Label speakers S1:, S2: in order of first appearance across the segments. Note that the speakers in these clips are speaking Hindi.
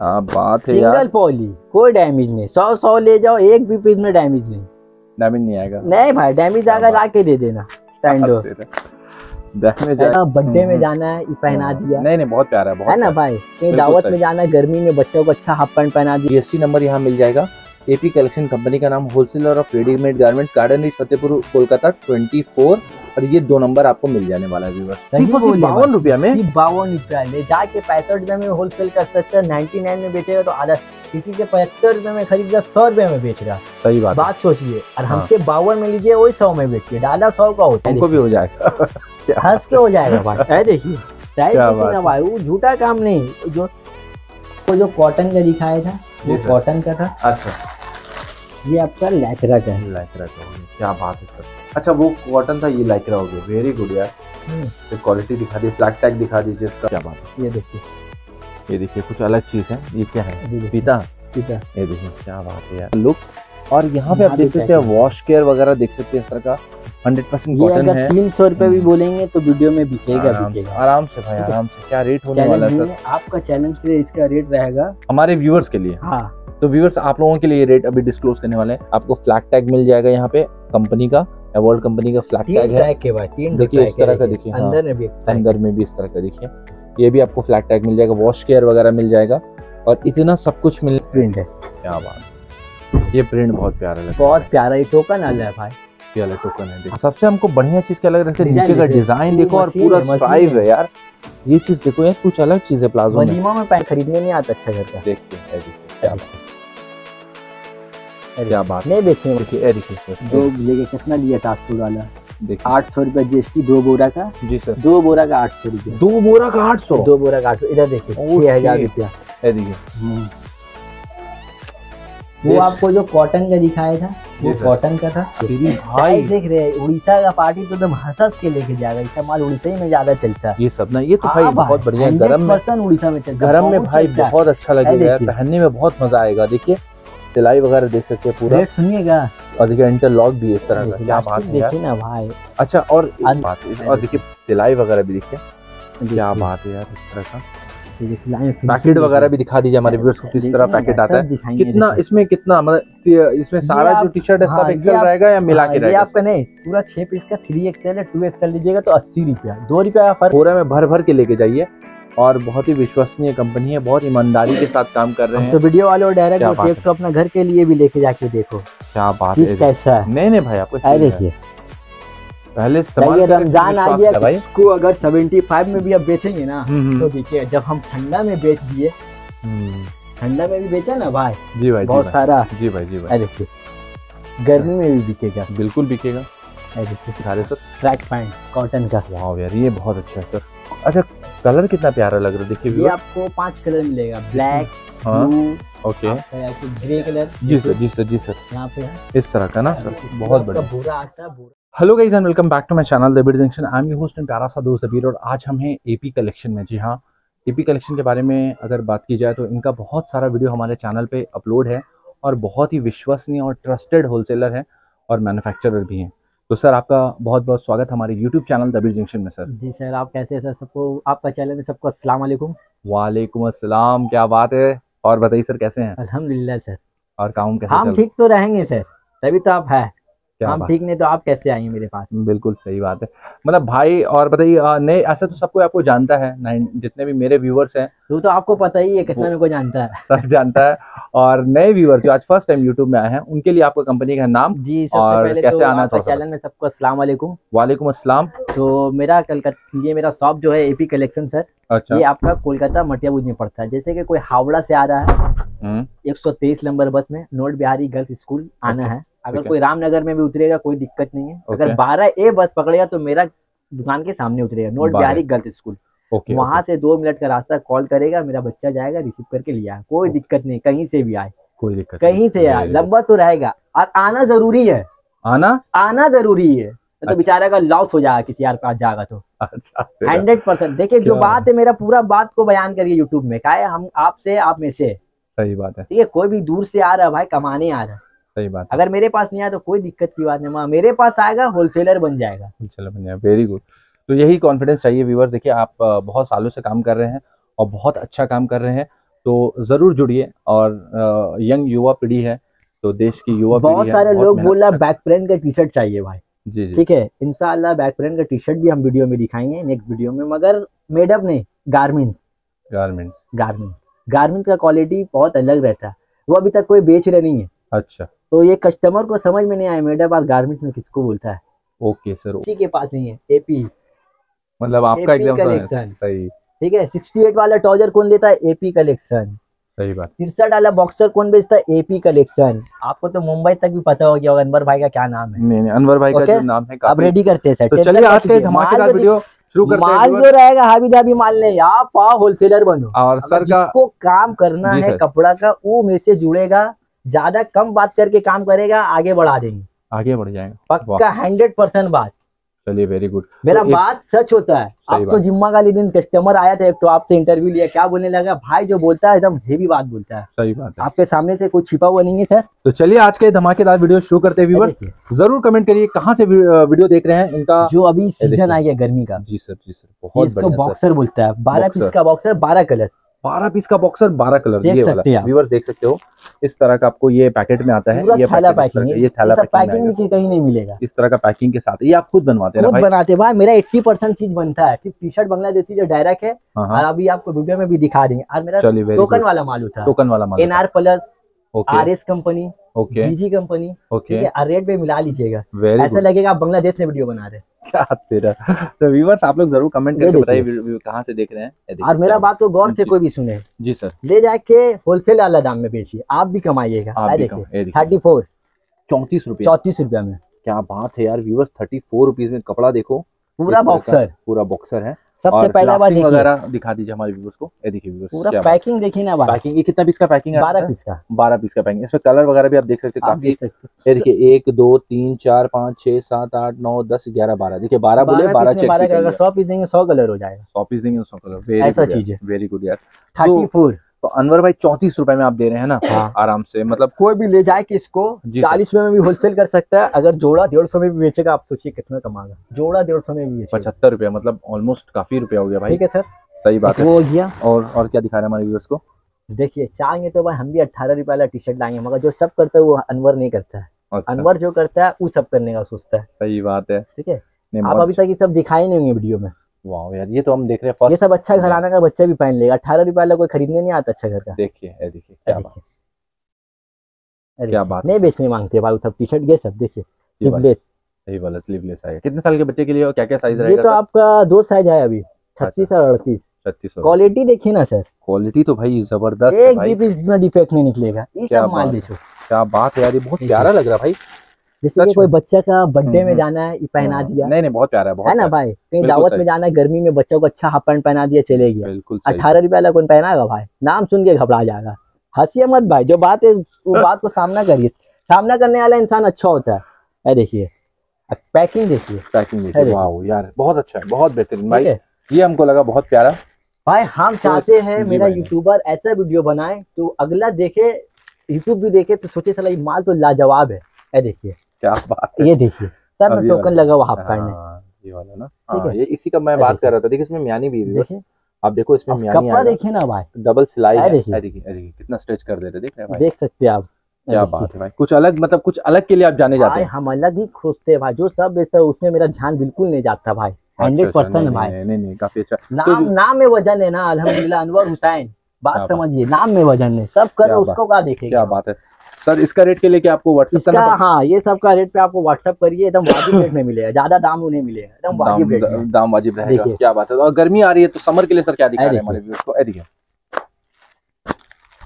S1: हाँ बात है
S2: सिंगल
S1: यार
S2: पॉली कोई डैमेज नहीं। सौ सौ ले जाओ एक भी पीस में डैमेज नहीं।
S1: डैमेज नहीं आएगा।
S2: नहीं भाई डैमेज आएगा ला के दे देना बर्थडे में जाना है पहना दिया।
S1: नहीं नहीं बहुत प्यारा है
S2: है ना भाई? कहीं दावत में जाना है गर्मी में बच्चों को अच्छा हाफ़ पैंट पहना दिया।
S1: जीएसटी नंबर यहाँ मिल जाएगा। एपी कलेक्शन कंपनी का नाम wholesaler of readymade garments garden Fatehpur Kolkata 24 और ये दो नंबर आपको मिल जाने वाला है। बावन रुपया में?
S2: बावन रुपया ले जाके पैंसठ रुपए में होलसेल कर सकते हैं। नाइनटी नाइन में बेचेगा तो आधा किसी के पचहत्तर रुपए में खरीदेगा सौ रुपए में बेच रहा।
S1: सही बात
S2: बात सोचिए। और
S1: हाँ।
S2: हमसे बावन में लीजिए वही सौ में बेचिए। डाला सौ का होता है।
S1: भी हो जाएगा।
S2: हंस के हो जाएगा भाई। देखिए। भाई वो झूठा काम नहीं। जो वो जो कॉटन का दिखाया था वो कॉटन का था।
S1: अच्छा।
S2: ये आपका लैकरा का है।
S1: लाइक्रा का क्या बात है सर। अच्छा वो कॉटन था ये लाइक्रा हो गया। वेरी गुड यार।
S2: हम्म,
S1: तो क्वालिटी दिखा दी फ्लैग टैग दिखा दीजिए इसका। क्या बात है।
S2: ये देखिए।
S1: ये देखिए कुछ अलग चीज़ है। ये क्या है?
S2: देखिए,
S1: पीता ये देखिए क्या बात है यार। लुक और यहाँ पे आप देख सकते हैं वॉश केयर वगैरह देख सकते हैं इस तरह का। हंड्रेड परसेंट कॉटन है।
S2: तीन सौ रुपए भी
S1: हम्म।
S2: बोलेंगे तो वीडियो में बिकेगा
S1: आराम से भाई आराम से। क्या रेट होने वाला है,
S2: आपका चैलेंज के लिए इसका रेट रहेगा।
S1: हमारे व्यूअर्स के लिए।
S2: हाँ।
S1: तो व्यूअर्स आप लोगों के लिए रेट अभी डिस्क्लोज करने वाले हैं। आपको फ्लैग टैग मिल जाएगा यहाँ पे कंपनी का वर्ल्ड कंपनी का फ्लैग टैग है। देखिए इस तरह का देखिए, हाँ।
S2: अंदर में भी
S1: अंदर में भी इस तरह का देखिए। ये भी आपको फ्लैग टैग मिल जाएगा वॉश केयर वगैरह मिल जाएगा। और इतना सब कुछ मिल
S2: प्रिंट है।
S1: क्या बात ये प्रिंट बहुत प्यारा लगता
S2: बहुत प्यारा ये टोकन आ है भाई।
S1: वाला टोकन है सबसे हमको बढ़िया चीज़ क्या लग रहा है? नीचे का डिज़ाइन देखो और पूरा
S2: है,
S1: यार। ये चीज़ देखो यार कुछ अलग चीज़ है प्लाजो में।
S2: में पैंट खरीदने नहीं आता अच्छा घर का।
S1: देखते हैं क्या बात है, क्या बात है
S2: नहीं बेचने वाला। दो लेके कितना लिया ट्रांसपोर्ट वाला? आठ सौ रुपया जीएसटी दो बोरा का?
S1: जी सर।
S2: दो बोरा का आठ सौ रुपया।
S1: दो बोरा का आठ सौ?
S2: दो बोरा का आठ सौ। इधर देखिए छह हज़ार रुपया। हम्म। वो आपको जो कॉटन का दिखाया था वो कॉटन का था।
S1: भाई।
S2: देख रहे हैं उड़ीसा का पार्टी तो एकदम हंस हंस के लेके जाएगा इसका माल उड़ीसा ही में ज़्यादा चलता है।
S1: ये सब ना ये तो भाई
S2: हाँ
S1: बहुत बढ़िया गर्म में
S2: उड़ीसा में चलता
S1: गरम में भाई बहुत अच्छा लगेगा पहनने में बहुत मज़ा आएगा। देखिए सिलाई वगैरह देख सकते हैं पूरा।
S2: सुनिएगा।
S1: और देखिए इंटरलॉक भी है इस तरह का। क्या बात है
S2: देखिए ना भाई।
S1: अच्छा और बात और देखिए सिलाई वगैरह भी देखिए। क्या बात है यार इस तरह का। पैकेट वगैरह भी दिखा दीजिए हमारे व्यूअर्स को किस तरह पैकेट आता है। कितना इसमें कितना मतलब इसमें सारा जो टी शर्ट है
S2: हाँ,
S1: सब एक्सेल रहेगा या मिला के
S2: हाँ, ये
S1: रहेगा?
S2: आपका नहीं पूरा छह पीस का थ्री एक्सएल है टू एक्सएल लीजिएगा तो अस्सी रुपया। दो रुपया का फ़र्क
S1: पूरा में भर भर के लेके जाइए। और बहुत ही विश्वसनीय कंपनी है बहुत ईमानदारी के साथ काम कर रहे
S2: हम तो
S1: हैं
S2: वीडियो वाले और डायरेक्ट तो अपना घर के लिए भी लेके जाके देखो।
S1: क्या बात है।
S2: कैसा है।
S1: नहीं नहीं भाई आपको है।
S2: देखिए।
S1: पहले इस्तेमाल
S2: रमज़ान आ गया इसको अगर 75 में भी अब बेचेंगे ना
S1: हम्म,
S2: तो
S1: हम्म,
S2: देखिए जब हम ठंडा में बेच दिए
S1: हम्म,
S2: ठंडा में भी बेचा ना भाई?
S1: जी भाई
S2: बहुत सारा।
S1: जी भाई जी भाई।
S2: देखिए गर्मी में भी बिकेगा।
S1: बिल्कुल बिकेगा। सर
S2: ट्रैक पैंट कॉटन का।
S1: वाह यार ये बहुत अच्छा है सर। अच्छा कलर कितना प्यारा लग रहा है? देखिए
S2: ये आपको पाँच कलर मिलेगा ब्लैक
S1: हाँ ओके।
S2: Grey colour.
S1: जी सर जी सर जी सर।
S2: यहाँ पे है।
S1: इस तरह का ना सर? बहुत बढ़िया।
S2: भूरा आता है भूरा।
S1: Hello guys and welcome back to my channel Dabir Junction I am your host and प्यारा सा दोस्त दबीर और आज हम हैं एपी कलेक्शन में। जी हाँ एपी कलेक्शन के बारे में अगर बात की जाए तो इनका बहुत सारा वीडियो हमारे चैनल पे अपलोड है और बहुत ही विश्वसनीय और ट्रस्टेड होलसेलर है और मैन्युफैक्चरर भी हैं। तो सर आपका बहुत बहुत स्वागत हमारे YouTube चैनल दबीर जंक्शन में सर।
S2: जी सर आप कैसे हैं सर? सबको आपका चैनल में सबको अस्सलाम वालेकुम।
S1: असलम अस्सलाम क्या बात है? और बताइए सर कैसे हैं?
S2: अल्हम्दुलिल्लाह सर।
S1: और काम कैसे
S2: हम ठीक तो रहेंगे सर तभी तो आप है। हम ठीक नहीं तो आप कैसे आएँगे मेरे पास?
S1: बिल्कुल सही बात है। मतलब भाई और बताइए नहीं ऐसा तो सबको आपको जानता है? जितने भी मेरे व्यूवर्स हैं।
S2: तो तो आपको पता ही है कितना मेरे को जानता है।
S1: सब जानता है। और नए व्यूअर जो आज फ़र्स्ट टाइम यूट्यूब में आए हैं उनके लिए आपका कंपनी का नाम
S2: जी सबसे
S1: और
S2: पहले
S1: कैसे
S2: तो
S1: आना सा
S2: चैनल में सबको अस्सलाम वालेकुम।
S1: वालेकुम अस्सलाम।
S2: तो मेरा कलकत्ता ये मेरा शॉप जो है एपी कलेक्शन सर
S1: अच्छा।
S2: ये आपका कोलकाता मटियाबूज में पड़ता है। जैसे कि कोई हावड़ा से आ रहा है
S1: एक
S2: सौ तेईस नंबर बस में नोट बिहारी गर्ल्स स्कूल आना है। अगर कोई रामनगर में भी उतरेगा कोई दिक्कत नहीं है। अगर बारह ए बस पकड़ेगा तो मेरा दुकान के सामने उतरेगा note Bihari girls school.
S1: Okay
S2: वहाँ से दो मिनट का रास्ता कॉल करेगा मेरा बच्चा जाएगा रिसीव करके लिया कोई दिक्कत नहीं कहीं से भी आए।
S1: कोई दिक्कत
S2: कहीं से आए। लंबा तो रहेगा। और आना ज़रूरी है।
S1: आना?
S2: आना ज़रूरी है। तो
S1: अच्छा।
S2: बेचारा का लॉस हो जाएगा किसी यार पास जाएगा तो।
S1: अच्छा
S2: हंड्रेड परसेंट देखिए जो बात है मेरा पूरा बात को बयान करिए यूट्यूब में। क्या है हम आपसे आप में से।
S1: सही बात है।
S2: ठीक है कोई भी दूर से आ रहा है भाई कमाने आ रहा है।
S1: सही बात
S2: अगर मेरे पास नहीं आया तो कोई दिक्कत की बात नहीं माँ। मेरे पास आएगा होलसेलर बन जाएगा।
S1: चलो बढ़िया वेरी गुड तो यही कॉन्फिडेंस चाहिए व्यूअर्स देखिए आप बहुत सालों से काम कर रहे हैं और बहुत अच्छा काम कर रहे हैं। तो ज़रूर जुड़िए और यंग युवा पीढ़ी है तो देश की युवा
S2: बहुत सारे लोग बोल रहा बैक प्रिंट का टी शर्ट चाहिए भाई।
S1: जी जी।
S2: ठीक है? इनशाला बैक प्रिंट का टी शर्ट भी हम वीडियो में दिखाएँगे नेक्स्ट वीडियो में। मगर मेडअप नहीं गारमेंट
S1: गारमेंट
S2: गारमेंट गारमेंट का क्वालिटी बहुत अलग रहता है। वो अभी तक कोई बेच रहे नहीं है।
S1: अच्छा।
S2: तो ये कस्टमर को समझ में नहीं आया मेरे पास गारमेंट में किसको बोलता है?
S1: ओके सर
S2: किसी के पास नहीं है एपी
S1: मतलब आपका एकदम सही।
S2: ठीक है 68 वाला ट्राउज़र कौन देता है? एपी कलेक्शन
S1: सही बात।
S2: तिरसठ वाला बॉक्सर कौन बेचता है? एपी कलेक्शन आपको तो मुंबई तक भी पता हो गया होगा अनवर भाई का क्या नाम है।
S1: नहीं नहीं अनवर भाई का जो नाम है
S2: अब रेडी करते हैं सर
S1: तो चलिए आज का धमाकेदार वीडियो शुरू करते हैं
S2: माल जो रहेगा हावी जाबी माल नहीं। आप होलसेलर बनो।
S1: और सर का
S2: काम करना है कपड़ा का वो मेरे से जुड़ेगा। ज़्यादा कम बात करके काम करेगा आगे बढ़ा देंगे।
S1: आगे बढ़ जाएगा।
S2: पक्का हंड्रेड परसेंट बात।
S1: चलिए वेरी गुड
S2: मेरा
S1: तो
S2: बात सच होता है।
S1: सही
S2: आप तो जिम्मा का दिन कस्टमर आया था एक तो आपसे इंटरव्यू लिया क्या बोलने लगा? भाई जो बोलता है एकदम हेवी बात बोलता है।
S1: सही बात है।
S2: आपके सामने से कुछ छिपा हुआ नहीं है सर
S1: तो चलिए आज के धमाकेदार वीडियो शुरू करते हैं ज़रूर कमेंट करिए कहाँ से वीडियो देख रहे हैं इनका।
S2: जो अभी सीज़न आ गया गर्मी का।
S1: जी सर जी सर बहुत
S2: इसको बॉक्सर बोलता है। बारह पीस का बॉक्सर बारह कलर
S1: बारह पीस का बॉक्सर बारह कलर
S2: देख
S1: ये
S2: सकते
S1: वाला
S2: हैं
S1: व्यूवर्स देख सकते हो। इस तरह का आपको ये पैकेट में आता है। ये
S2: थैला पैकिंग
S1: ये थैला पैकिंग
S2: कहीं नहीं मिलेगा।
S1: इस तरह का पैकिंग के साथ। ये आप खुद बनवाते हैं
S2: खुद बनाते भाई मेरा 80 परसेंट चीज़ बनता है। टी शर्ट बांग्लादेशी जो डायरेक्ट है
S1: हाँ
S2: और
S1: हाँ
S2: अभी आपको वीडियो में भी दिखा देंगे। और मेरा टोकन वाला माल है।
S1: टोकन वाला माल
S2: NR plus R S company
S1: okay
S2: BG company
S1: okay
S2: rate पे मिला लीजिएगा। ऐसा लगेगा आप बांग्लादेश में वीडियो बना रहे हैं।
S1: क्या तेरा। तो व्यूवर्स आप लोग ज़रूर कमेंट करके बताइए कहाँ से देख रहे हैं?
S2: और मेरा बात को गौर से कोई भी सुने।
S1: जी सर
S2: ले जाके होलसेल वाला दाम में बेचिए आप भी कमाइएगा। थर्टी फोर
S1: चौंतीस रुपये।
S2: चौतीस रुपया में।
S1: क्या बात है यार व्यूवर्स थर्टी फोर रुपीज़ में कपड़ा देखो।
S2: पूरा बॉक्सर
S1: पूरा बॉक्सर है।
S2: सबसे पहला बात
S1: वगैरह दिखा दीजिए हमारे व्यूवर्स को। ये देखिए व्यूवर्स
S2: पूरा पैकिंग देखिए ना
S1: पैकिंग ये कितना पीस का पैकिंग है
S2: बारह पीस? का।
S1: बारह पीस का पैकिंग इसमें कलर वगैरह भी आप देख सकते हैं काफ़ी। ये देखिए एक दो तीन चार पाँच छह सात आठ नौ दस ग्यारह बारह। देखिए बारह बोले
S2: बारह
S1: चेक
S2: बारह सौ पीस देंगे सौ कलर हो जाएगा।
S1: सौ पीस देंगे सौ कलर वेरी
S2: ऐसा चीज़ है।
S1: वेरी गुड यार।
S2: थर्टी फोर
S1: तो अनवर भाई चौंतीस रुपए में आप दे रहे हैं ना?
S2: हाँ।
S1: आराम से मतलब
S2: कोई भी ले जाए कि इसको। चालीस में भी होलसेल कर सकता है अगर जोड़ा डेढ़ सौ में भी बेचेगा आप सोचिए कितना कमाएगा। जोड़ा डेढ़ सौ में भी
S1: पचहत्तर रुपया मतलब ऑलमोस्ट काफ़ी रुपया हो गया भाई।
S2: ठीक है सर।
S1: सही बात है।
S2: वो हो गया।
S1: और और क्या दिखा रहे हैं हमारे व्यूअर्स को?
S2: देखिए चाहेंगे तो भाई हम भी अट्ठारह रुपये वाला टी शर्ट लाएँगे मगर जो सब करता है वो अनवर नहीं करता है।
S1: अच्छा।
S2: अनवर जो करता है वो सब करने का सोचता है।
S1: सही बात है।
S2: ठीक है? आप अभी तक ये सब दिखाई नहीं होंगे वीडियो में।
S1: वाह यार ये तो हम देख रहे हैं
S2: ये सब अच्छा घराना का बच्चा भी पहन लेगा। अठारह रुपए वाला कोई खरीदने नहीं आता अच्छा घर का।
S1: देखिए ये देखिए क्या बात।
S2: अरे
S1: क्या बात
S2: नहीं बेचने मांगते भाई सब टी शर्ट ये सब देखिए। स्लीवलेस
S1: सही वाला स्लीवलेस आएगा। कितने साल के बच्चे के लिए क्या क्या साइज़
S2: ये तो आपका दो साइज़ है अभी छत्तीस और अड़तीस।
S1: छत्तीस
S2: क्वालिटी देखिए ना सर।
S1: क्वालिटी तो भाई ज़बरदस्त
S2: एक भी पीस में डिफेक्ट नहीं निकलेगा। ये
S1: क्या
S2: सब माल बेचो।
S1: क्या बात है यार ये बहुत प्यारा लग रहा भाई।
S2: जैसे कि कोई बच्चा का बर्थडे में
S1: हम्म,
S2: जाना है पहना
S1: हाँ,
S2: दिया।
S1: नहीं नहीं बहुत प्यारा है बहुत
S2: है ना भाई? कहीं दावत में जाना है गर्मी में बच्चों को अच्छा हाफ़ पैंट पहना दिया चले गया।
S1: बिल्कुल
S2: अठारह रुपये वाला कौन पहनाएगा भाई? नाम सुन के घबरा जाएगा। हंसिए मत भाई जो बात है वो बात को सामना करिए। सामना करने वाला इंसान अच्छा होता है। देखिए पैकिंग देखिए।
S1: पैकिंग देखिए। वाह यार बहुत अच्छा है बहुत बेहतरीन। भाई ये हमको लगा बहुत प्यारा।
S2: भाई हम चाहते हैं मेरा यूट्यूबर ऐसा वीडियो बनाए तो अगला देखे यूट्यूब भी देखे तो सोचे चला ये माल तो लाजवाब है। देखिए।
S1: क्या बात है।
S2: ये देखिए सर में टोकन लगा हुआ हाफ़ पैंट में
S1: ये वाला ना।
S2: ठीक
S1: हाँ। ये इसी का मैं बात कर रहा था। देखिए इसमें म्यानी भी है
S2: देखिए।
S1: आप देखो इसमें म्यानी
S2: कपड़ा देखिए ना भाई।
S1: डबल सिलाई है।
S2: देखिए।
S1: देखिए कितना स्ट्रेच कर दे रहे देख रहे हैं
S2: देख सकते हैं आप।
S1: क्या बात है भाई। कुछ अलग मतलब कुछ अलग के लिए आप जाने जाते हैं।
S2: हम अलग ही खोजते हैं भाई। जो सब बेचता है उसमें मेरा ध्यान बिल्कुल नहीं जाता भाई।
S1: अच्छा,
S2: हंड्रेड
S1: अच्छा,
S2: परसेंट
S1: नहीं,
S2: भाई।
S1: नहीं नहीं काफ़ी अच्छा।
S2: नाम नाम में वज़न है ना अल्हम्दुलिल्लाह अनवर हुसैन। बात। समझिए नाम में वज़न है। सब कर उसको क्या
S1: देखे
S2: क्या
S1: बात है। सर इसका रेट के लिए आपको व्हाट्सएप करना
S2: हाँ ये सब का रेट पे आपको व्हाट्सअप करिए एकदम वाजिब रेट में मिलेगा ज़्यादा दाम उन्हें मिलेगा एकदम वाजिब रेट
S1: दाम वाजिब रहेगा क्या बात है? और गर्मी आ रही है तो समर के लिए सर क्या दिखा रहे हैं हमारे व्यूअर्स को? देखिए।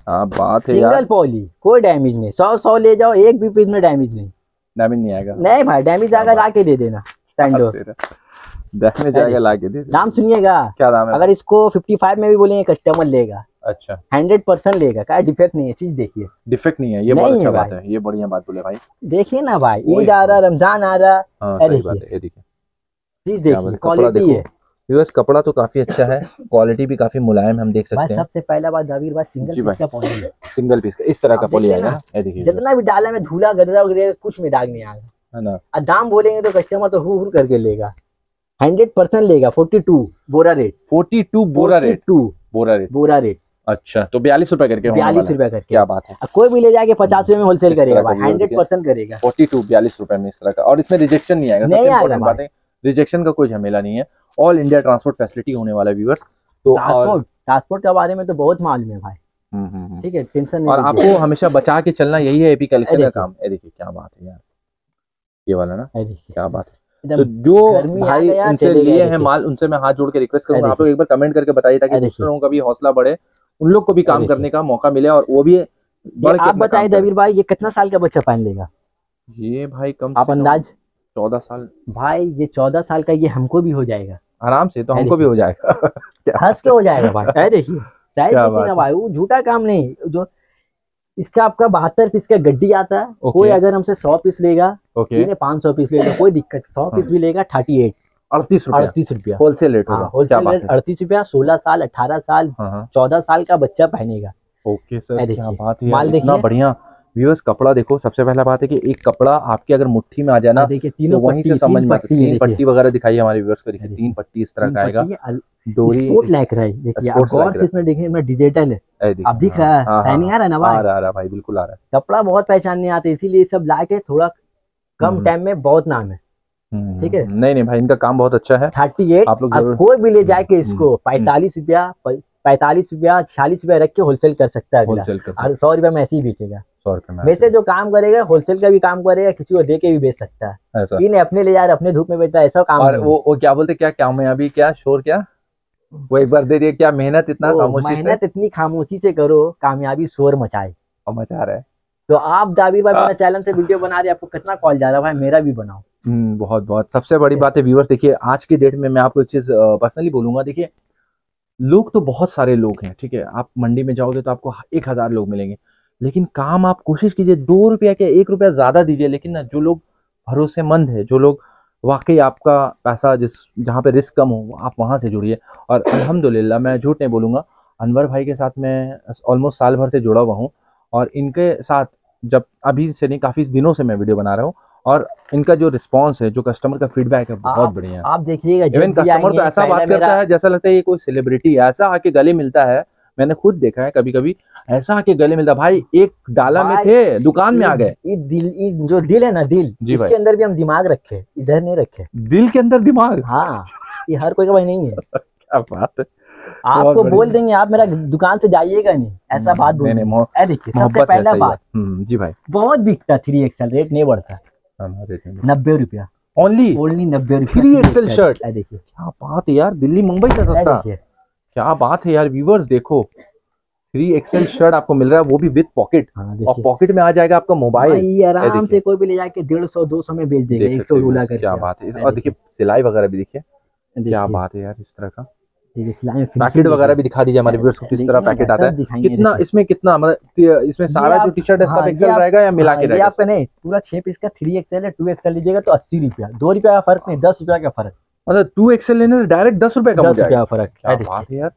S1: हाँ बात है यार।
S2: सिंगल पॉली कोई डैमेज नहीं। सौ सौ ले जाओ एक भी पीस में डैमेज नहीं।
S1: डैमेज नहीं आएगा।
S2: नहीं भाई डैमेज आएगा ला के दे देना स्टैंडो
S1: डैमेज आएगा ला के दे दे।
S2: दाम सुनिएगा।
S1: क्या दाम है?
S2: अगर इसको 55 में भी बोलेंगे कस्टमर लेगा।
S1: अच्छा।
S2: हंड्रेड परसेंट लेगा क्या डिफेक्ट नहीं है चीज़ देखिए।
S1: डिफेक्ट नहीं है ये बहुत अच्छा बात है ये बढ़िया बात बोले भाई।
S2: देखिए ना भाई ईद आ रहा रमज़ान आ रहा
S1: हाँ। बात है
S2: चीज़ देखिए क्वालिटी है।
S1: व्यूअर्स कपड़ा तो काफ़ी अच्छा है क्वालिटी भी काफ़ी मुलायम हम देख सकते हैं।
S2: सबसे पहला बात जावीर भाई सिंगल पीस का पॉली है।
S1: सिंगल पीस का इस तरह का पोली आएगा
S2: जितना भी डाला में धूला गदरा वगैरह कुछ में दाग नहीं आएगा।
S1: है ना।
S2: दाम बोलेंगे तो कस्टमर तो हु हु करके लेगा। हंड्रेड परसेंट लेगा फोर्टी टू बोरा रेट
S1: 42 बोरा रेट
S2: टू
S1: बोरा रेट
S2: बोरा रेट
S1: अच्छा तो बयालीस रुपए करके
S2: बयालीस। रुपया करके।
S1: क्या बात है।
S2: कोई भी ले जाके पचास रुपए में होलसेल करेगा हंड्रेड परसेंट करेगा।
S1: फोर्टी टू बयालीस रुपए में इस तरह का। और इसमें रिजेक्शन नहीं आएगा
S2: नहीं आएगा
S1: बात है रिजेक्शन का कोई झमेला नहीं है। ऑल इंडिया ट्रांसपोर्ट फैसिलिटी होने वाला व्यूअर्स तो
S2: ट्रांसपोर्ट के बारे में तो बहुत मालूम है भाई।
S1: हम्म, हम्म, हम्म।
S2: ठीक है टेंशन नहीं
S1: और आपको हमेशा बचा के चलना यही है एपी कलेक्शन का काम। ये देखिए क्या बात है यार। ये वाला ना क्या बात है। तो जो भाई उनसे लिए हैं माल उनसे मैं हाथ जोड़ के रिक्वेस्ट करूँगा। आप लोग एक बार कमेंट करके बताइए ताकि। दूसरों का भी हौसला बढ़े। उन लोग को भी काम करने का मौका मिले और वो भी
S2: आप
S1: करें।
S2: दबीर भाई ये कितना साल का बच्चा पहन लेगा?
S1: ये भाई कम
S2: आप अंदाज?
S1: चौदह साल।
S2: भाई ये चौदह साल का ये हमको भी हो जाएगा।
S1: आराम से तो हमको भी हो जाएगा।
S2: हंस के हो जाएगा भाई। देखिए ना भाई वो झूठा काम नहीं। जो इसका आपका बहत्तर पीस का गड्डी आता है कोई अगर हमसे सौ पीस लेगा पाँच सौ पीस लेगा कोई दिक्कत सौ पीस
S1: हाँ।
S2: भी लेगा थर्टी एट
S1: अड़तीस रुपया।
S2: अड़तीस रुपया।
S1: होलसेल रेट
S2: हाँ
S1: होगा
S2: होलसेल रेट अड़तीस रुपया सोलह साल अठारह साल
S1: हाँ हाँ।
S2: चौदह साल का बच्चा पहनेगा।
S1: ओके सर क्या बात है
S2: माल देखिए।
S1: बढ़िया। व्यूअर्स कपड़ा देखो सबसे पहला बात है कि एक कपड़ा आपके अगर मुट्ठी में आ जाए ना
S2: और देखिए
S1: तो
S2: तीनों
S1: वहीं से समझ में आता है।
S2: है।
S1: तीन पट्टी वगैरह दिखाई हमारे व्यूअर्स को देखिए। तीन पट्टी इस तरह का आएगा।
S2: है,
S1: डोरी
S2: स्पोर्ट लाइक रहा है देखिए आप इसमें देखिए इसमें डिजिटल है।
S1: है।
S2: अब दिख
S1: हाँ,
S2: रहा है
S1: हाँ, हाँ,
S2: शाइनिंग आ रहा है ना
S1: आ
S2: भाई
S1: रहा आ रहा भाई बिल्कुल आ रहा है।
S2: कपड़ा बहुत पहचानने आते हैं इसीलिए सब लाके थोड़ा कम
S1: हम्म।
S2: टाइम में बहुत नाम है।
S1: हम्म,
S2: ठीक है।
S1: नहीं नहीं भाई इनका काम बहुत अच्छा है।
S2: थर्टी एट
S1: आप लोग
S2: कोई भी ले जाके
S1: हम्म,
S2: इसको पैंतालीस रुपया पैंतालीस रुपया छियालीस रुपया रख के होलसेल कर सकता है अगला।
S1: होलसेल कर
S2: और सौ रुपया में ऐसे ही बेचेगा
S1: सौ
S2: वैसे जो काम करेगा होलसेल का भी काम करेगा किसी को दे के भी बेच सकता है। इन्हें अपने ले जा रहे अपने धूप में बेचता है ऐसा काम
S1: और वो वो क्या बोलते क्या अभी क्या शोर क्या? वो एक बार दे दिए क्या मेहनत इतना खामोशी
S2: मेहनत इतनी खामोशी से करो कामयाबी शोर मचाए।
S1: और मचा रहा है।
S2: तो आप भाई
S1: हाँ।
S2: मेरा चैनल से वीडियो बना रहे आपको कितना कॉल जा रहा है भाई मेरा भी बनाओ।
S1: हम्म, बहुत बहुत। सबसे बड़ी बात है व्यूअर्स देखिए आज की डेट में मैं आपको एक चीज़ पर्सनली बोलूँगा देखिए लोग तो बहुत सारे लोग हैं ठीक है? आप मंडी में जाओगे तो आपको एक हज़ार लोग मिलेंगे। लेकिन काम आप कोशिश कीजिए दो रुपया के एक रुपया ज़्यादा दीजिए लेकिन ना जो लोग भरोसेमंद है जो लोग वाकई आपका पैसा जिस जहाँ पे रिस्क कम हो आप वहाँ से जुड़िए। और अल्हम्दुलिल्लाह मैं झूठ नहीं बोलूँगा अनवर भाई के साथ मैं ऑलमोस्ट साल भर से जुड़ा हुआ हूँ। और इनके साथ जब अभी से नहीं काफ़ी दिनों से मैं वीडियो बना रहा हूँ और इनका जो रिस्पांस है जो कस्टमर का फीडबैक है बहुत बढ़िया
S2: आप देखिएगा
S1: इवन कस्टमर तो ऐसा बात करता है जैसा लगता है ये कोई सेलिब्रिटी है ऐसा आके गले मिलता है मैंने खुद देखा है कभी कभी ऐसा आके गले मिलता है भाई एक डाला में थे दुकान में आ गए।
S2: दिल जो दिल है ना दिल
S1: जी
S2: इसके अंदर भी हम दिमाग रखे इधर नहीं रखे।
S1: दिल के अंदर दिमाग?
S2: हाँ ये हर कोई का भाई नहीं है।
S1: क्या बात है।
S2: आपको बोल देंगे आप मेरा दुकान से जाइएगा नहीं ऐसा बात बोल देखिए सबसे पहला बात।
S1: हम्म, जी भाई।
S2: बहुत बिकता थ्री एक्सएल रेट नहीं बढ़ता। नब्बे रुपया।
S1: ओनली
S2: ओनली नब्बे रुपया।
S1: 3XL shirt.
S2: देखिए
S1: क्या बात है यार दिल्ली मुंबई का सस्ता। क्या बात है यार व्यूवर्स देखो। थ्री एक्सएल शर्ट आपको मिल रहा है वो भी विद पॉकेट
S2: हाँ
S1: और पॉकेट में आ जाएगा आपका मोबाइल
S2: आराम से कोई भी ले जाके डेढ़ सौ दो सौ में बेच देगा एक सौ
S1: हो क्या बात है। और देखिए सिलाई वगैरह भी देखिए, क्या बात है यार इस तरह का।
S2: देखिए, सिलाई में
S1: पैकेट वगैरह भी दिखा दीजिए हमारे व्यूअर्स को किस तरह पैकेट आता है। कितना इसमें कितना मतलब इसमें सारा जो टी शर्ट है
S2: हाँ,
S1: सब एक्सेल रहेगा या मिला
S2: हाँ,
S1: के रहेगा?
S2: आपका नहीं पूरा छह पीस का थ्री एक्सएल है टू एक्सएल लीजिएगा तो अस्सी रुपया। दो रुपया का फ़र्क नहीं दस रुपया का फ़र्क।
S1: मतलब टू एक्सएल लेने से डायरेक्ट दस रुपए का
S2: रुपया फ़र्क। है
S1: बात है यार।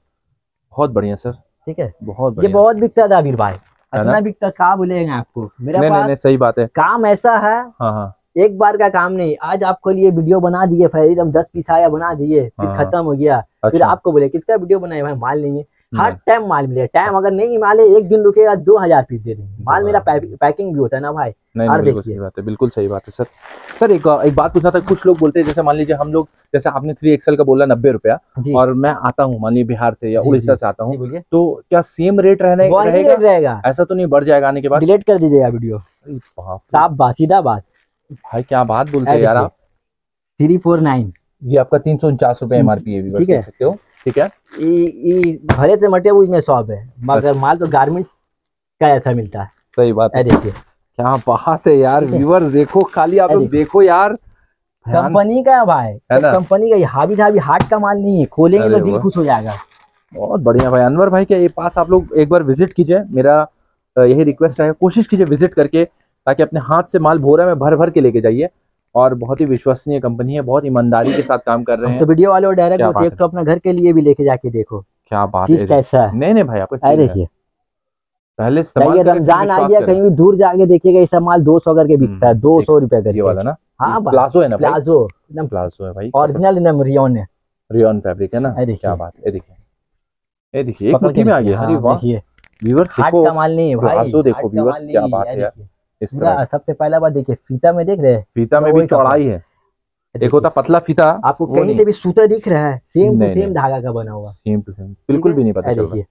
S1: बहुत बढ़िया सर।
S2: ठीक है?
S1: बहुत
S2: ये बहुत बिकता है अबीर भाई? इतना बिकता क्या बोलेंगे आपको? मेरा
S1: नहीं नहीं नहीं सही बात है।
S2: काम ऐसा है
S1: हाँ हाँ।
S2: एक बार का काम नहीं आज आपको लिए वीडियो बना दिए फिर हम दस पीस आया बना दिए फिर
S1: हाँ।
S2: खत्म हो गया।
S1: अच्छा।
S2: फिर आपको बोले किसका वीडियो बनाए भाई माल नहीं है। हर टाइम माल मिले टाइम अगर नहीं माले एक दिन रुकेगा दो हज़ार पीस दे देंगे। माल मेरा पैक- पैकिंग भी होता है ना भाई।
S1: नहीं बिल्कुल सही बात है बिल्कुल सही बात है सर। सर एक एक बात पूछना था कुछ लोग बोलते हैं जैसे मान लीजिए हम लोग जैसे आपने थ्री एक्सएल का बोला नब्बे रुपया और मैं आता हूँ मान लीजिए बिहार से या उड़ीसा से आता हूँ तो क्या सेम रेट रहने रहेगा? ऐसा तो नहीं बढ़ जाएगा आने के बाद?
S2: डिलीट कर दीजिएगा वीडियो साफ़ बात सीधा बात।
S1: भाई क्या बात बोलते हैं यार आप।
S2: थ्री फोर नाइन
S1: ये आपका तीन सौ उनचास रुपए एम आर पी है
S2: ठीक है।
S1: देख सकते हो। ठीक है?
S2: ये भले से मटे हुए में शॉप है। मगर माल तो गारमेंट का ऐसा मिलता है।
S1: सही बात है।
S2: देखिए।
S1: क्या बात है यार। व्यूअर्स देखो खाली आप लोग देखो यार।
S2: कंपनी का है भाई। कंपनी का हावी धावी हाट का माल नहीं है। खोलेंगे तो दिल खुश हो जाएगा।
S1: बहुत बढ़िया भाई। अनवर भाई के पास आप लोग एक बार विज़िट कीजिए। मेरा यही रिक्वेस्ट है कोशिश कीजिए विज़िट करके। ताकि अपने हाथ से माल भोरा में भर भर के लेके जाइए। और बहुत ही विश्वसनीय कंपनी है बहुत ईमानदारी के साथ काम कर रहे हैं।
S2: तो वीडियो वाले डायरेक्ट देख तो अपना घर के लिए भी लेके जाके देखो।
S1: क्या बात है।
S2: कैसा है?
S1: नहीं नहीं भाई आपका
S2: अरे। देखिए
S1: पहले
S2: रमज़ान आ गया कहीं भी दूर जाके देखिएगा ये माल दो सौ करके बिकता है
S1: हम्म,
S2: दो सौ रुपए
S1: ये
S2: करके।
S1: वाला ना?
S2: हाँ
S1: प्लाजो है ना
S2: प्लाजो एकदम
S1: प्लाजो है भाई।
S2: ओरिजिनल एकदम रियोन है।
S1: रियन फैब्रिक है ना? क्या बात है। ये देखिए। ये देखिए एक मुट्ठी में आ गया। अरे
S2: हाँ,
S1: वाह।
S2: देखिए।
S1: व्यूअर्स देखो
S2: का माल नहीं है भाई।
S1: प्लाजो देखो
S2: माल
S1: क्या बात है यार। इस तरह।
S2: सबसे पहला बात देखिए फीता में देख रहे हैं
S1: फीता में
S2: तो
S1: भी चौड़ाई है। एक होता पतला फीता
S2: आपको कहीं से भी सूता दिख रहा है सेम टू सेम धागा का बना हुआ।
S1: सेम टू सेम बिल्कुल भी नहीं पता चल रहा।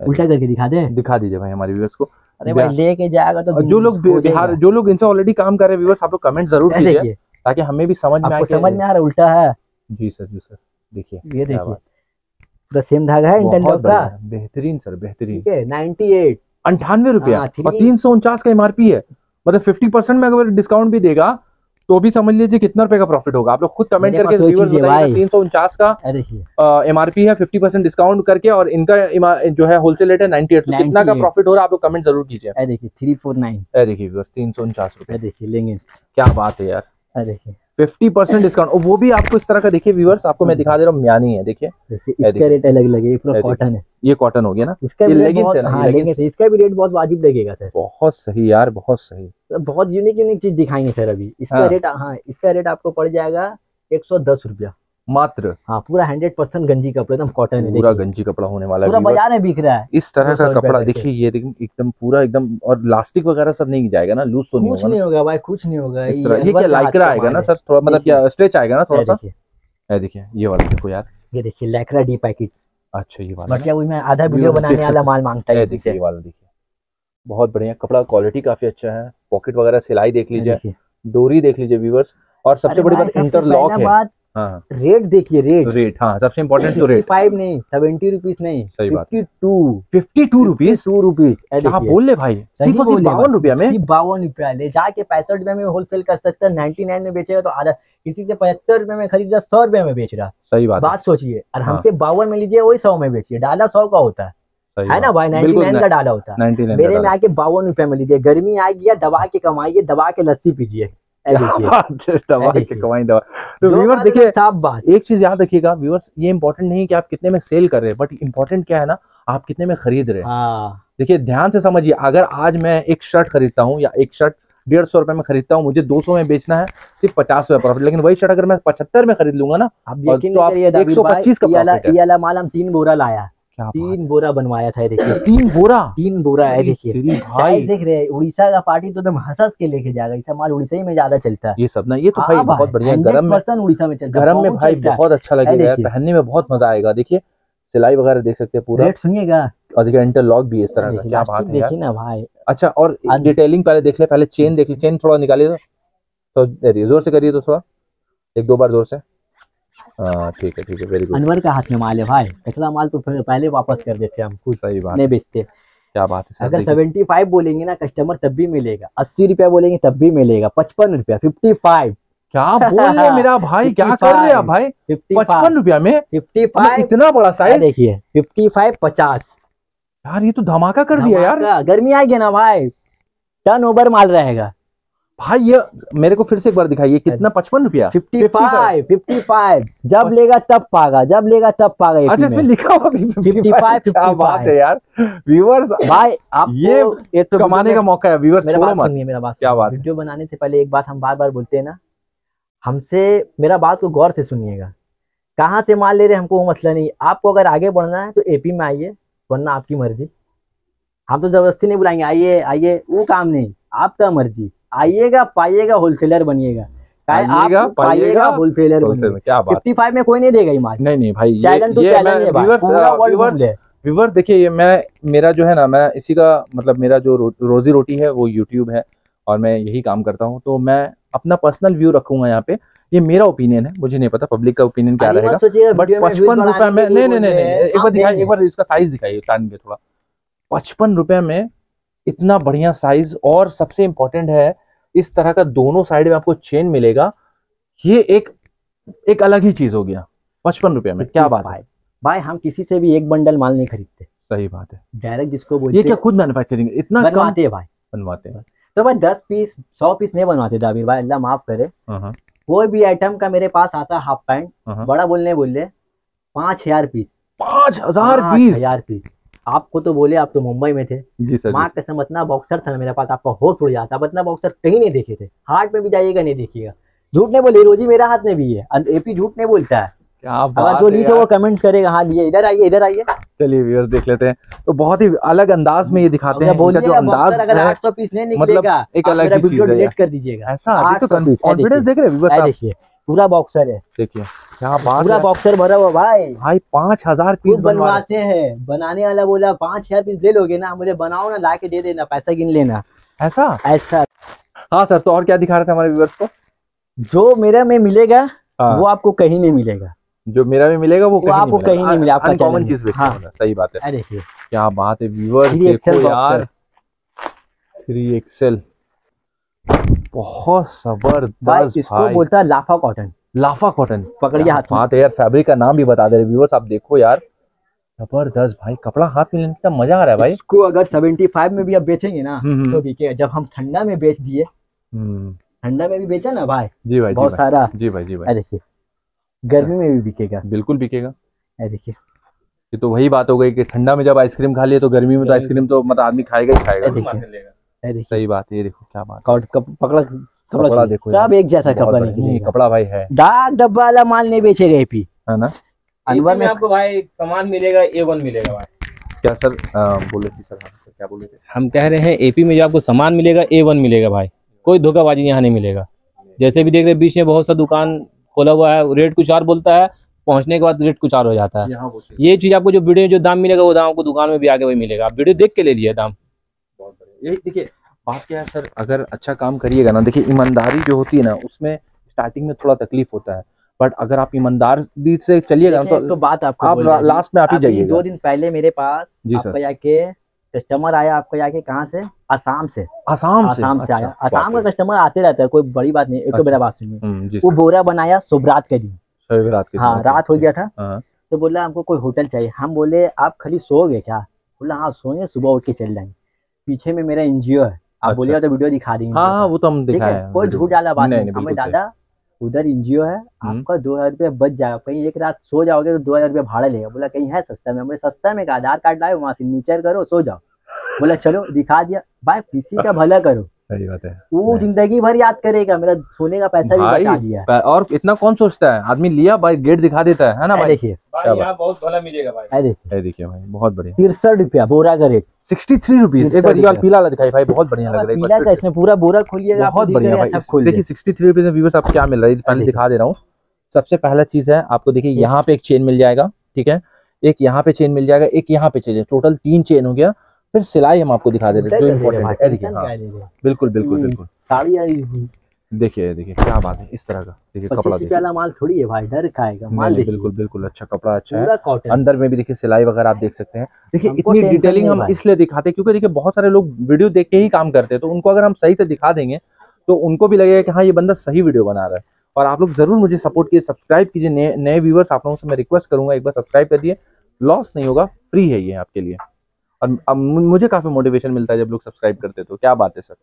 S2: उल्टा करके दिखा दे।
S1: दिखा दीजिए भाई हमारे व्यूअर्स को।
S2: अरे भाई लेके जाएगा तो
S1: जो लोग बिहार जो लोग इनसे ऑलरेडी काम कर रहे हैं व्यूअर्स आप लोग कमेंट ज़रूर कीजिए ताकि हमें भी समझ में आए
S2: समझ में आ रहा है उल्टा है।
S1: जी सर जी सर देखिए
S2: ये देखिए पूरा सेम धागा है इंटरलॉक का
S1: बेहतरीन सर बेहतरीन।
S2: ठीक है 98
S1: अंठानवे रुपया।
S2: हाँ,
S1: और तीन सौ उनचास का एमआरपी है। मतलब फिफ्टी परसेंट में अगर डिस्काउंट भी देगा तो भी समझ लीजिए कितना रुपए का प्रॉफिट होगा। आप लोग खुद कमेंट करके। तीन सौ उनचास का एमआरपी है फिफ्टी परसेंट डिस्काउंट करके और इनका जो है होलसेल रेट है नाइनटी एट कितना का
S2: 98
S1: प्रॉफिट हो रहा है आप लोग कमेंट ज़रूर कीजिए।
S2: देखिए 349
S1: ये देखिए तीन सौ उनचास रुपए।
S2: देखिए लेंगे।
S1: क्या बात है यार।
S2: देखिए।
S1: फिफ्टी परसेंट डिस्काउंट और वो भी आपको इस तरह का देखिए व्यूअर्स आपको मैं दिखा दे रहा हूँ म्यानी है देखिए।
S2: इसका रेट अलग लगेगा पूरा कॉटन है।
S1: ये कॉटन हो गया ना।
S2: इसका
S1: ये
S2: भी रेट बहुत
S1: है ना,
S2: हाँ। इसका भी रेट बहुत वाजिब लगेगा सर
S1: बहुत सही यार बहुत सही।
S2: बहुत यूनिक यूनिक चीज़ दिखाएँगे सर अभी। इसका
S1: हाँ।
S2: रेट हाँ इसका रेट आपको पड़ जाएगा एक सौ दस रुपया।
S1: मात्र।
S2: हाँ पूरा हंड्रेड परसेंट गंजी कपड़ा एकदम कॉटन
S1: पूरा गंजी कपड़ा होने वाला है
S2: पूरा। बाज़ार में बिक रहा है।
S1: इस तरह का कपड़ा देखिए ये देखिए एकदम पूरा एकदम और लास्टिक वगैरह सब नहीं जाएगा ना लूज तो नहीं
S2: कुछ
S1: होगा
S2: नहीं होगा भाई कुछ नहीं होगा।
S1: इस तरह ये क्या लाइक्रा आएगा ना। सर? थोड़ा मतलब क्या स्ट्रेच आएगा ना थोड़ा
S2: ये
S1: सा?
S2: देखिए।
S1: ये वाला देखो यार।
S2: ये देखिए लैक्रा डी पैकेट
S1: अच्छा ये वाला।
S2: वही मैं आधा वीडियो बनाने वाला माल माँगता है
S1: देखिए ये वाला देखिए। बहुत बढ़िया कपड़ा क्वालिटी काफ़ी अच्छा है। पॉकेट वगैरह सिलाई देख लीजिए। डोरी देख लीजिए व्यूवर्स और सबसे बड़ी बात इंटरलॉक है। हाँ
S2: रेट देखिए रेट
S1: रेट हाँ सबसे इम्पोर्टेंट तो रेट
S2: फाइव नहीं सेवेंटी रुपीज़ नहीं
S1: सही बात
S2: two
S1: fifty two rupees
S2: two rupees
S1: बोल ले भाई? सिर्फ़ बावन रुपया में?
S2: बावन रुपया ले। जाके पैंसठ रुपए में होलसेल कर सकता है नाइनटी नाइन में बेचेगा तो आधा किसी से पचहत्तर रुपए में खरीद रहा सौ रुपए में बेच रहा।
S1: सही बात
S2: बात सोचिए और
S1: हाँ।
S2: हमसे बावन में लीजिए वही सौ में बेचिए। डाला सौ का होता है। है ना भाई? नाइनटी नाइन का डाला होता है। मेरे में आके बावन रुपए में लीजिए। गर्मी आएगी या दबा के कमाइए दबा के लस्सी पीजिए।
S1: दवा के कमाई दवा। तो
S2: जो
S1: देखिए
S2: बात
S1: एक चीज़ याद रखिएगा व्यूअर्स ये इंपॉर्टेंट नहीं कि आप कितने में सेल कर रहे हैं बट इंपॉर्टेंट क्या है ना आप कितने में खरीद रहे हैं।
S2: हाँ।
S1: देखिए ध्यान से समझिए अगर आज मैं एक शर्ट खरीदता हूँ या एक शर्ट डेढ़ सौ रुपए में खरीदता हूँ मुझे दो सौ में बेचना है सिर्फ़ पचास रुपए प्रॉफिट लेकिन वही शर्ट अगर मैं पचहत्तर में खरीद लूँगा ना
S2: अब
S1: तो आप
S2: करिए दाबीर
S1: 125 का।
S2: ये वाला माल हम तीन बोरा लाया।
S1: क्या
S2: तीन बोरा बनवाया था ये देखिए।
S1: तीन बोरा?
S2: तीन बोरा है देखिए।
S1: भाई।
S2: देख रहे हैं उड़ीसा का पार्टी तो एकदम हंस हंस के लेके जाएगा ऐसा माल उड़ीसा ही में ज़्यादा चलता है।
S1: ये सब ना ये तो भाई
S2: हाँ
S1: बहुत बढ़िया गर्म में
S2: उड़ीसा में चलता है
S1: गरम में भाई बहुत अच्छा लगेगा पहनने में बहुत मज़ा आएगा। देखिए सिलाई वगैरह देख सकते हैं पूरा।
S2: सुनिएगा।
S1: और देखिए इंटरलॉक भी इस तरह का। क्या बात है
S2: देखिए ना भाई।
S1: अच्छा और डिटेलिंग पहले देख ले पहले चेन देख ले। चेन थोड़ा निकालिए तो। तो ज़ोर से करिए तो थोड़ा। एक दो बार ज़ोर से। हाँ ठीक है ठीक है वेरी गुड
S2: अनवर का हाथ में माल है भाई। कचरा माल तो पहले वापस कर देते हम खुद
S1: सही बात
S2: नहीं बेचते।
S1: क्या बात है
S2: अगर सेवेंटी फाइव बोलेंगे ना कस्टमर तब भी मिलेगा। अस्सी रुपया बोलेंगे तब भी मिलेगा। पचपन रुपया फिफ्टी फाइव
S1: क्या बोल रहे मेरा भाई? क्या कर रहे हैं भाई? पचपन रुपया में?
S2: फिफ्टी फाइव
S1: इतना बड़ा साइज़
S2: देखिए फिफ्टी फाइव पचास।
S1: यार ये तो धमाका कर दिया यार।
S2: गर्मी आएगी ना भाई। टर्न ओवर माल रहेगा।
S1: भाई ये मेरे को फिर से एक बार दिखाइए कितना? पचपन रुपया?
S2: फिफ्टी फाइव फिफ्टी फाइव जब लेगा तब पागा जब लेगा तब पागा
S1: अच्छा इसमें लिखा हुआ भी 55
S2: 55,
S1: क्या बात है यार। व्यूअर्स
S2: भाई आप
S1: ये
S2: एक तो
S1: कमाने का मौका है व्यूअर्स
S2: मेरा बात सुनिए मेरा बात
S1: क्या बात
S2: वीडियो बनाने से पहले एक बात हम बार बार बोलते हैं ना हमसे मेरा बात को गौर से सुनिएगा। कहाँ से माल ले रहे हमको वो मसला नहीं। आपको अगर आगे बढ़ना है तो एपी में आइए वरना आपकी मर्ज़ी। हम तो ज़बरदस्ती नहीं बुलाएँगे आइए आइए वो काम नहीं आपका मर्ज़ी। आइएगा पाइएगा होलसेलर बनिएगा।
S1: पाइएगा,
S2: पाइएगा होलसेलर
S1: में
S2: कोई नहीं देगा ये
S1: नहीं नहीं भाई ये
S2: ले।
S1: व्यूअर्स देखिए ये मैं मेरा जो है ना मैं इसी का मतलब मेरा जो रो, रोजी रोटी है वो यूट्यूब है और मैं यही काम करता हूँ। तो मैं अपना पर्सनल व्यू रखूँगा यहाँ पे। ये मेरा ओपिनियन है मुझे नहीं पता पब्लिक का ओपिनियन क्या रहेगा। बट पचपन रुपए में नहीं नहीं नहीं एक बार दिखाइए एक बार इसका साइज़ दिखाइए थोड़ा। पचपन रुपए में इतना बढ़िया साइज़ और सबसे इम्पोर्टेंट है इस तरह का दोनों साइड में आपको चेन मिलेगा। ये एक एक अलग ही चीज़ हो गया। पचपन रुपए में क्या बात है।
S2: भाई भाई हम किसी से भी एक बंडल माल नहीं खरीदते।
S1: सही बात है।
S2: डायरेक्ट जिसको
S1: ये
S2: बोलते
S1: क्या खुद मैन्युफैक्चरिंग इतना
S2: बनवाते हैं भाई।
S1: बनवाते हैं।
S2: तो भाई दस पीस सौ पीस नहीं बनवाते दाबीर भाई अल्लाह माफ़ करे।
S1: हाँ, हाँ,
S2: कोई भी आइटम का मेरे पास आता हाफ़ पैंट
S1: हाँ।
S2: बड़ा बोलने बोले पाँच हज़ार पीस
S1: पाँच हज़ार पीस
S2: हज़ार पीस आपको तो बोले आप तो मुंबई में थे।
S1: जी सर
S2: माँ कसम इतना बॉक्सर था मेरे पास आपका होश उड़ जाता। आप इतना बॉक्सर कहीं नहीं देखे थे। हाट में भी जाइएगा नहीं देखिएगा। झूठ नहीं बोले रोजी मेरा हाथ में भी है। एपी झूठ नहीं बोलता है।
S1: क्या
S2: अगर जो नीचे वो कमेंट करेगा हाँ लिए इधर आइए इधर आइए।
S1: चलिए व्यूअर्स देख लेते हैं। तो बहुत ही अलग अंदाज में ये दिखाते हैं इनका जो अंदाज
S2: अगर
S1: है
S2: 800 पीस नहीं
S1: मतलब एक अलग ही
S2: वीडियो
S1: चीज़ है
S2: डिलीट कर दीजिएगा।
S1: ऐसा तो
S2: 800 पीस, ये
S1: कॉन्फिडेंस देख रहे हैं व्यूअर्स
S2: देखिए। पूरा बॉक्सर है।
S1: देखिए बात
S2: पूरा बॉक्सर भरा हुआ भाई।
S1: भाई पाँच हज़ार पीस
S2: बनवाते हैं। बनाने वाला बोला पाँच हज़ार पीस ले लोगे ना मुझे बनाओ ना ला के दे देना पैसा गिन लेना।
S1: ऐसा?
S2: ऐसा।
S1: हाँ सर तो और क्या दिखा रहे थे हमारे व्यूअर्स को?
S2: जो मेरा में मिलेगा
S1: हाँ,
S2: वो आपको कहीं नहीं मिलेगा।
S1: जो मेरा में मिलेगा वो
S2: वो आपको कहीं नहीं मिलेगा, आपका चैनल
S1: चीज़
S2: में।
S1: बेचते
S2: हाँ।
S1: सही बात है।
S2: अरे देखिए
S1: क्या बात है व्यूअर्स देखो यार। थ्री एक्सएल बहुत ज़बरदस्त
S2: इसको बोलता है लाफा कॉटन
S1: लाफा कॉटन
S2: पकड़िए हाथ
S1: है यार फैब्रिक का नाम भी बता दे रहे व्यूअर्स आप देखो यार। ज़बरदस्त भाई कपड़ा हाथ में लेने का मज़ा आ रहा है भाई।
S2: इसको अगर 75 में भी आप बेचेंगे ना
S1: हम्म, हम्म।
S2: तो बिकेगा जब हम ठंडा में बेच दिए।
S1: हम्म,
S2: ठंडा में भी बेचा ना भाई?
S1: जी भाई जी
S2: बहुत
S1: भाई।
S2: सारा।
S1: जी भाई जी भाई।
S2: देखिए गर्मी में भी बिकेगा।
S1: बिल्कुल बिकेगा।
S2: देखिए
S1: ये तो वही बात हो गई कि ठंडा में जब आइसक्रीम खा लिए तो गर्मी में तो आइसक्रीम तो मतलब आदमी खाएगा ही खाएगा। सही बात है ये देखो क्या बात
S2: पकड़ा
S1: कपड़ा देखो
S2: सब एक जैसा कपड़ा
S1: नहीं, कपड़ा भाई है।
S2: डाक डब्बा वाला माल नहीं बेचेगा एपी
S1: है ना?
S2: अनवर में
S3: आपको भाई सामान मिलेगा ए वन मिलेगा भाई।
S1: क्या सर बोले थे सर हाँ, क्या बोले थे?
S3: हम कह रहे हैं एपी में जो आपको सामान मिलेगा ए वन मिलेगा भाई। कोई धोखाबाजी यहाँ नहीं मिलेगा। जैसे भी देख रहे बीच में बहुत सा दुकान खोला हुआ है रेट कुछ और बोलता है पहुँचने के बाद रेट कुछ और हो जाता है।
S1: यहाँ वो चीज़।
S3: ये चीज़ आपको जो वीडियो जो दाम मिलेगा वो दाम आपको दुकान में भी आगे वही मिलेगा। आप वीडियो देख के ले लीजिए दाम।
S1: बढ़िया देखिए बात क्या है सर अगर अच्छा काम करिएगा ना देखिए ईमानदारी जो होती है ना उसमें स्टार्टिंग में थोड़ा तकलीफ़ होता है। बट अगर आप ईमानदारी से चलिएगा तो
S2: तो बात आपको
S1: आप
S2: हूँ।
S1: लास्ट में आप ही
S2: अभी
S1: जाइएगा।
S2: दो दिन पहले मेरे पास
S1: जी सर।
S2: जाके कस्टमर आया आपको जाके कहाँ से? आसाम से।
S1: आसाम से?
S2: आसाम से
S1: अच्छा,
S2: आया आसाम का कस्टमर आते रहता है कोई बड़ी बात नहीं एक तो
S1: अच्छा।
S2: मेरा बात सुनिए।
S1: हम्म,
S2: वो बोरा बनाया शुभ रात के दिन हाँ रात हो गया था।
S1: हाँ।
S2: तो बोला हमको कोई होटल चाहिए। हम बोले आप खाली सोओगे क्या? बोला हाँ सोएँगे सुबह उठ के चल जाएँगे। पीछे में मेरा एनजीओ है। आप
S1: अच्छा।
S2: बोलिए तो वीडियो दिखा देंगे।
S1: हाँ हाँ वो तो हम दिखाए
S2: है कोई झूठ डाला बात
S1: नहीं,
S2: हमें दादा उधर एनजीओ है आपका दो हज़ार रुपया बच जाएगा कहीं एक रात सो जाओगे तो दो हज़ार रुपया भाड़ा लेगा। बोला कहीं है सस्ता में? हमने सस्ता में आधार कार्ड लाए वहाँ सिग्नेचर करो सो जाओ। बोला चलो दिखा दिया। भाई किसी का भला करो।
S1: सही बात है।
S2: वो ज़िंदगी भर याद करेगा मेरा सोने का पैसा भी बचा दिया।
S1: और इतना कौन सोचता है? आदमी लिया भाई गेट दिखा देता है है ना
S2: है
S1: भाई?
S2: देखिए।
S3: भाई बहुत भला मिलेगा भाई।
S2: देखिए।
S1: भाई बहुत बढ़िया।
S2: तिरसठ रुपया बोरा का रेट
S1: सिक्सटी थ्री रुपीज़ एक बार पीला वाला दिखाई भाई बहुत बढ़िया लग रहा है
S2: का
S1: से।
S2: इसमें पूरा बोरा खोलिएगा
S1: बहुत बढ़िया भाई
S2: खोल
S1: देखिए सिक्सटी थ्री रुपीज़ में व्यूवर्स आपको क्या मिल रहा है? पहले दिखा दे रहा हूँ। सबसे पहला चीज़ है आपको देखिए यहाँ पे एक चेन मिल जाएगा ठीक है? एक यहाँ पे चेन मिल जाएगा एक यहाँ पे चेन टोटल तीन चेन हो गया। फिर सिलाई हम आपको दिखा दे रहे हैं जो इम्पोर्टेंट है। देखिए हाँ। बिल्कुल बिल्कुल
S2: हम्म।
S1: बिल्कुल।
S2: साड़ी आई
S1: देखिए देखिए क्या बात है इस तरह का। देखिए कपड़ा देखिए।
S2: वाला माल थोड़ी है भाई डर खाएगा माल देखिए।
S1: बिल्कुल बिल्कुल अच्छा कपड़ा अच्छा है। अंदर में भी देखिए सिलाई वगैरह आप देख सकते हैं। देखिए इतनी डिटेलिंग हम इसलिए दिखाते हैं क्योंकि देखिए बहुत सारे लोग वीडियो देख के ही काम करते हैं तो उनको अगर हम सही से दिखा देंगे तो उनको भी लगेगा कि हाँ ये बंदा सही वीडियो बना रहा है। और आप लोग ज़रूर मुझे सपोर्ट कीजिए सब्सक्राइब कीजिए। नए नए व्यूवर्स आप लोगों से मैं रिक्वेस्ट करूँगा एक बार सब्सक्राइब कर दिए। लॉस नहीं होगा फ्री है ये आपके लिए। और अब मुझे काफ़ी मोटिवेशन मिलता है जब लोग सब्सक्राइब करते हैं तो क्या बात है सर?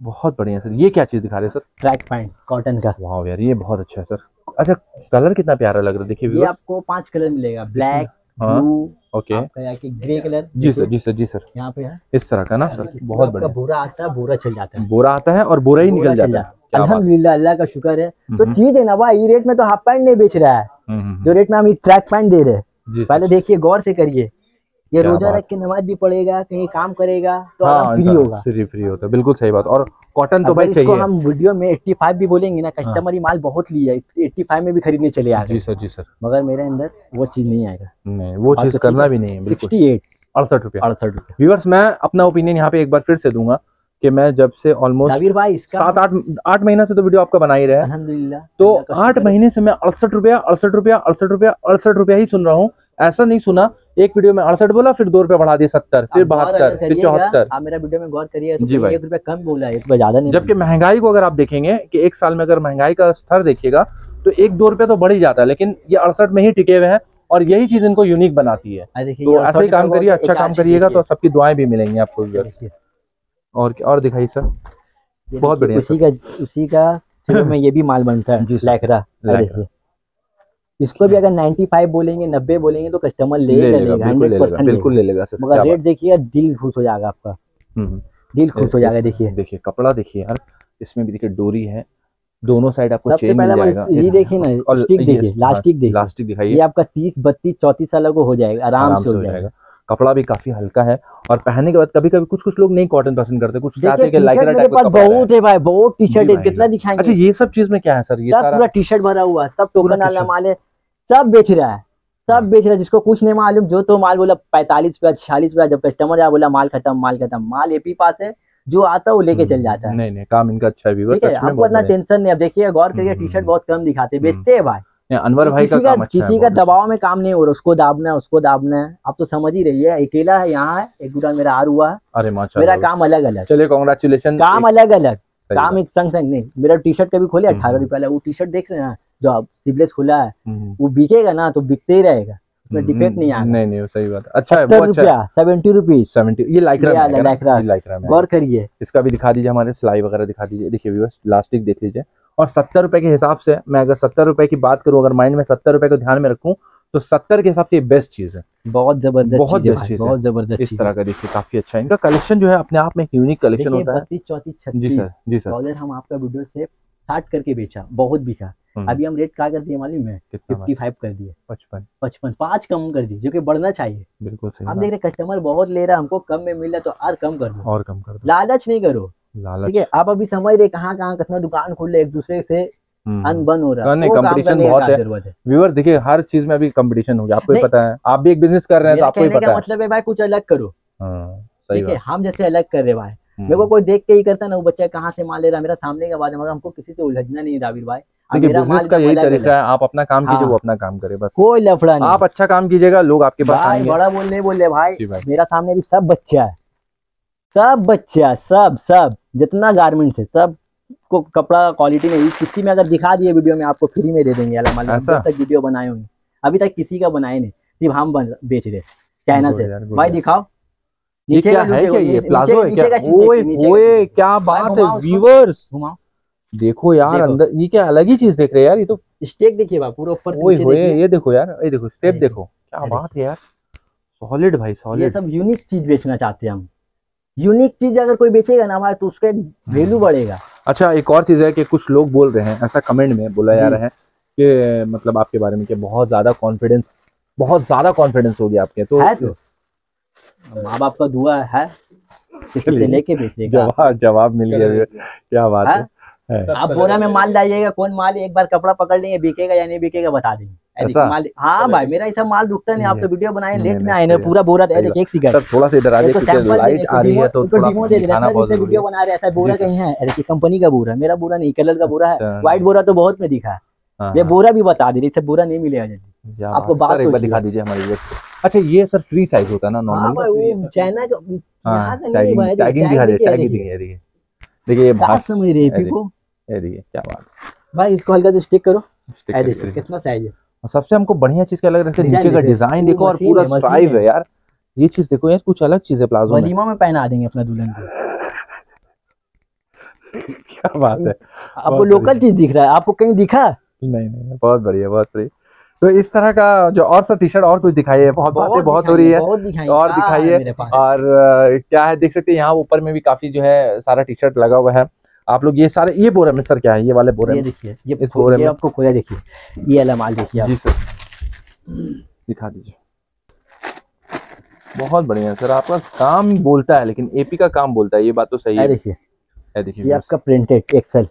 S1: बहुत बढ़िया सर। ये क्या चीज़ दिखा रहे हैं सर?
S2: ट्रैक पैंट कॉटन का।
S1: वाह यार ये बहुत अच्छा है सर। अच्छा कलर कितना प्यारा लग रहा है देखिए
S2: ये आपको पाँच कलर मिलेगा ब्लैक
S1: हाँ।
S2: ब्लू
S1: ओके
S2: ग्रे कलर
S1: जी सर जी सर जी सर।
S2: यहाँ पे है।
S1: इस तरह का ना सर बहुत बढ़िया।
S2: बोरा आता है बोरा चल जाता है।
S1: बोरा आता है और बोरा ही निकल जाता है।
S2: अल्हम्दुलिल्लाह अल्लाह का शुक्र है। तो
S1: हम्म,
S2: चीज़ है ना भाई ये रेट में तो हाफ़ पैंट नहीं बेच रहा है।
S1: हम्म, हम्म,
S2: जो रेट में हम ये ट्रैक पैंट दे रहे हैं। पहले देखिए गौर से करिए। ये रोजा रख के नमाज़ भी पढ़ेगा कहीं काम करेगा तो
S1: हाँ
S2: आराम फ्री होगा।
S1: फ्री फ्री होता है बिल्कुल सही बात। और कॉटन तो भाई चाहिए।
S2: हम वीडियो में 85 भी बोलेंगे ना कस्टमर ही माल बहुत लिया है 85 में भी खरीदने चले आ
S1: जी सर जी सर।
S2: मगर मेरे अंदर वो चीज़ नहीं आएगा।
S1: नहीं वो चीज़
S2: तो
S1: करना भी नहीं है बिल्कुल। अड़सठ रुपया।
S2: अड़सठ रुपये।
S1: व्यूअर्स मैं अपना ओपिनियन यहाँ पे एक बार फिर से दूँगा कि मैं जब से ऑलमोस्ट सात आठ आठ महीना से तो वीडियो आपका बना ही रहे हैं। तो आठ महीने से मैं अड़सठ रुपया अड़सठ रुपया अड़सठ रुपया अड़सठ रुपया ही सुन रहा हूँ। ऐसा नहीं सुना एक वीडियो में अड़सठ बोला फिर दो रुपया बढ़ा दिया सत्तर फिर बहत्तर फिर चौहत्तर।
S2: मेरा वीडियो में गौर करिएगा तो
S1: जी भाई।
S2: एक रुपया कम बोला है ज़्यादा नहीं
S1: जबकि महँगाई को अगर आप देखेंगे कि एक साल में अगर महँगाई का स्तर देखिएगा तो एक दो रुपया तो बढ़ ही जाता है लेकिन ये अड़सठ में ही टिके हुए हैं और यही चीज़ इनको यूनिक बनाती है। तो ऐसे ही काम करिए अच्छा काम करिएगा तो सबकी दुआएँ भी मिलेंगी आपको और और दिखाइए सर। बहुत बढ़िया,
S2: उसी का उसी का में ये भी माल बनता है
S1: जी सर।
S2: लैकरा। इसको भी अगर 95 बोलेंगे 90 बोलेंगे तो कस्टमर
S1: ले
S2: लेगा
S1: लेगा बिल्कुल ले
S2: 100%
S1: लेगा
S2: मगर रेट
S1: बात
S2: देखिएगा दिल खुश हो जाएगा आपका।
S1: हम्म,
S2: दिल खुश हो जाएगा देखिए।
S1: देखिए कपड़ा देखिए यार इसमें भी देखिए डोरी है दोनों साइड आपको चेन मिल जाएगा
S2: ये देखिए ना
S1: और
S2: स्टिक देखिए लास्टिक देखिए।
S1: लास्टिक दिखाइए।
S2: ये आपका तीस बत्तीस चौतीस साल को हो जाएगा आराम से हो जाएगा।
S1: कपड़ा भी काफ़ी हल्का है और पहनने के बाद कभी कभी कुछ कुछ लोग नहीं कॉटन पसंद करते कुछ चाहते हैं कि लाइक्रा टाइप का कपड़ा
S2: बहुत है भाई बहुत टी शर्ट है कितना
S1: अच्छा
S2: दिखाएँगे?
S1: ये सब चीज़ में क्या है सर? ये
S2: पूरा टी शर्ट भरा हुआ है सब टोकन वाला माल है सब बेच रहा है।
S1: हाँ।
S2: सब बेच रहा है जिसको कुछ नहीं मालूम जो तो माल बोला पैंतालीस रुपया छियालीस रुपया जब कस्टमर आया बोला माल खत्म माल खत्म। माल एपी पास है जो आता है वो लेके चल जाता है।
S1: नहीं नहीं काम इनका अच्छा है
S2: ठीक है आपको इतना टेंशन नहीं अब देखिए गौर करिए
S1: हम्म,
S2: टी शर्ट बहुत कम दिखाते हैं, बेचते हैं भाई।
S1: अनवर भाई का काम अच्छा
S2: किसी का
S1: अच्छा।
S2: दबाव में काम नहीं हो रहा उसको दाबना है उसको दाबना है। आप तो समझ ही रही है अकेला है यहाँ है एक दुकान मेरा आर हुआ है।
S1: अरे
S2: मेरा काम अलग अलग।
S1: चलिए कांग्रेचुलेशन
S2: काम अलग अलग। काम एक संग संग नहीं। मेरा टी शर्ट कभी खोले
S1: हम्म,
S2: अठारह रुपया वो टी शर्ट देख रहे हैं। जो आप सिबलेस खुला है
S1: हम्म,
S2: वो बिकेगा ना तो बिकते ही रहेगा। उसमें डिफेक्ट नहीं आएगा।
S1: नहीं नहीं वो सही बात अच्छा है वो अच्छा।
S2: सेवेंटी रुपीज़
S1: सेवेंटी ये लाइक्रा
S2: गौर करिए।
S1: इसका भी दिखा दीजिए हमारे सिलाई वगैरह दिखा दीजिए। देखिए व्यूअर्स प्लास्टिक देख लीजिए। और सत्तर रुपए के हिसाब से मैं अगर सत्तर रुपए की बात करूँ अगर माइंड में सत्तर रुपए को ध्यान में रखूँ तो सत्तर के हिसाब से बेस्ट चीज़ है।
S2: बहुत ज़बरदस्त
S1: बहुत
S2: भाई,
S1: चीज़
S2: बहुत ज़बरदस्त
S1: इस तरह का देखिए काफ़ी अच्छा इनका कलेक्शन जो है अपने आप में एक यूनिक कलेक्शन होता है।
S2: बत्तीस चौतीस
S1: जी सर जी सर।
S2: हम आपका वीडियो से साठ करके बेचा बहुत बिका।
S1: हम्म,
S2: अभी हम रेट क्या कर दिए मालूम है? फिफ्टी फाइव कर दिए।
S1: पचपन।
S2: पचपन पाँच कम कर दिए जो कि बढ़ना चाहिए।
S1: बिल्कुल सही
S2: हम देख रहे कस्टमर बहुत ले रहा है हमको कम में मिल रहा है तो और कम कर दो।
S1: और कम कर दो।
S2: लालच नहीं करो। ठीक है आप अभी समझ रहे कहाँ कहाँ कितना दुकान खोल रहे एक दूसरे से
S1: हम्म,
S2: अन बन हो रहा
S1: हाँ, नहीं,
S2: वो काम
S1: competition
S2: करने की
S1: बहुत है। व्यूअर देखिए हर चीज़ में अभी कंपटीशन हो गया। आपको पता है। आप भी एक बिज़नेस कर रहे हैं तो आपको ही पता है।
S2: मतलब है भाई कुछ अलग करो।
S1: हाँ, सही
S2: ठीक है हम जैसे अलग कर रहे भाई।
S1: हम्म।
S2: मेरे को कोई देख के ही करता ना वो बच्चा कहाँ से माल ले रहा है मेरा सामने का बात है मगर हमको किसी से उलझना नहीं है दाविर भाई।
S1: देखिए बिज़नेस का यही तरीका है। आप अपना काम कीजिए
S2: हाँ।
S1: वो अपना काम करे बस।
S2: कोई लफड़ा नहीं।
S1: आप अच्छा काम कीजिएगा लोग आपके पास आएँगे।
S2: बड़ा बोल नहीं बोल रहे भाई। मेरा सामने भी सब बच्चा है। सब बच्चा सब सब। जितना गारमेंट्स है सबको कपड़ा क्वालिटी में किसी में अगर दिखा दिए वीडियो में आपको फ्री में दे देंगे अल्लाह तक वीडियो बनाए हुए अभी तक किसी का बनाए नहीं सिर्फ़ हम बेच रहे चाइना से। भाई दिखाओ।
S1: ये क्या है क्या ये? प्लाजो है क्या? ओए ओए क्या बात है व्यूअर्स
S2: घुमाओ।
S1: देखो यार
S2: देखो।
S1: अंदर ये क्या अलग ही चीज़ देख रहे हैं यार ये तो
S2: स्टेक देखिए भाई पूरा ऊपर
S1: ओए होए ये देखो यार ये देखो स्टेप देखो। क्या बात है यार। सॉलिड भाई
S2: ये
S1: सॉलिड।
S2: सब यूनिक चीज़ बेचना चाहते हैं हम। यूनिक चीज़ अगर कोई बेचेगा ना भाई तो उसका वैल्यू बढ़ेगा।
S1: अच्छा एक और चीज़ है कि कुछ लोग बोल रहे हैं ऐसा कमेंट में बोला जा रहा है कि मतलब आपके बारे में कि बहुत ज़्यादा कॉन्फिडेंस बहुत ज़्यादा कॉन्फिडेंस हो गया आपके तो
S2: है तो। माँ बाप का दुआ है। लेके बेचेगा।
S1: जवाब जवाब मिल गया। क्या बात है, है।
S2: आप बोरा में माल लाइएगा कौन माल एक बार कपड़ा पकड़ लेंगे बिकेगा या नहीं बिकेगा बता देंगे। ऐसे माल हाँ भाई मेरा ऐसा माल रुकता नहीं आप तो वीडियो बनाए लेट में आए ना पूरा बोरा
S1: सही
S2: एक सिगरेट
S1: थोड़ा सा इधर आ जाए लाइट आ रही है तो
S2: वीडियो बना रहे ऐसा बोरा कहीं है अरे कंपनी का बोरा मेरा बोरा नहीं कलर का बोरा है
S1: अच्छा,
S2: व्हाइट बोरा तो बहुत में दिखा। है
S1: हाँ,
S2: ये
S1: हाँ,
S2: बोरा भी बता दे रही इससे बोरा नहीं मिलेगा जल्दी। आपको
S1: बात है।
S2: बात
S1: एक बार दिखा दीजिए हमारे को अच्छा ये सर फ्री साइज़ होता है ना
S2: हाँ
S1: नॉर्मल
S2: चाइना का
S1: हाँ टैगिंग दिखा दे
S2: देखिए,
S1: ये भाष
S2: समझ रहे। को
S1: ये देखिए क्या बात
S2: भाई इसको हल्का से स्टिक करो। देखिए कितना साइज़ है?
S1: और सबसे हमको बढ़िया चीज़ क्या लग रहा है नीचे का डिज़ाइन देखो और पूरा
S2: है,
S1: स्ट्राइप
S2: है।
S1: है यार। ये चीज़ देखो यार कुछ अलग चीज़ है प्लाजो में।
S2: वलीमा में पहना देंगे अपना दुल्हन को।
S1: क्या बात है।
S2: आपको लोकल चीज़ दिख रहा है। आपको कहीं दिखा?
S1: नहीं नहीं बहुत बढ़िया बहुत सही। तो इस तरह का जो और सब टी शर्ट और कुछ दिखाइए। बहुत बातें बहुत हो रही है। और दिखाइए। और क्या है देख सकते हैं यहाँ ऊपर में भी काफ़ी जो है सारा टी शर्ट लगा हुआ है। आप लोग ये सारे ये बोरा में सर क्या है? ये वाले बोरे
S2: ये देखिए ये
S1: इस बोरे में।
S2: आपको खोया देखिए। ये वाला माल देखिए
S1: जी सर। दिखा दीजिए। बहुत बढ़िया सर आपका काम बोलता है लेकिन एपी का काम बोलता है ये बात तो सही है।
S2: देखिए
S1: है देखिए
S2: ये आपका प्रिंटेड एक्सेल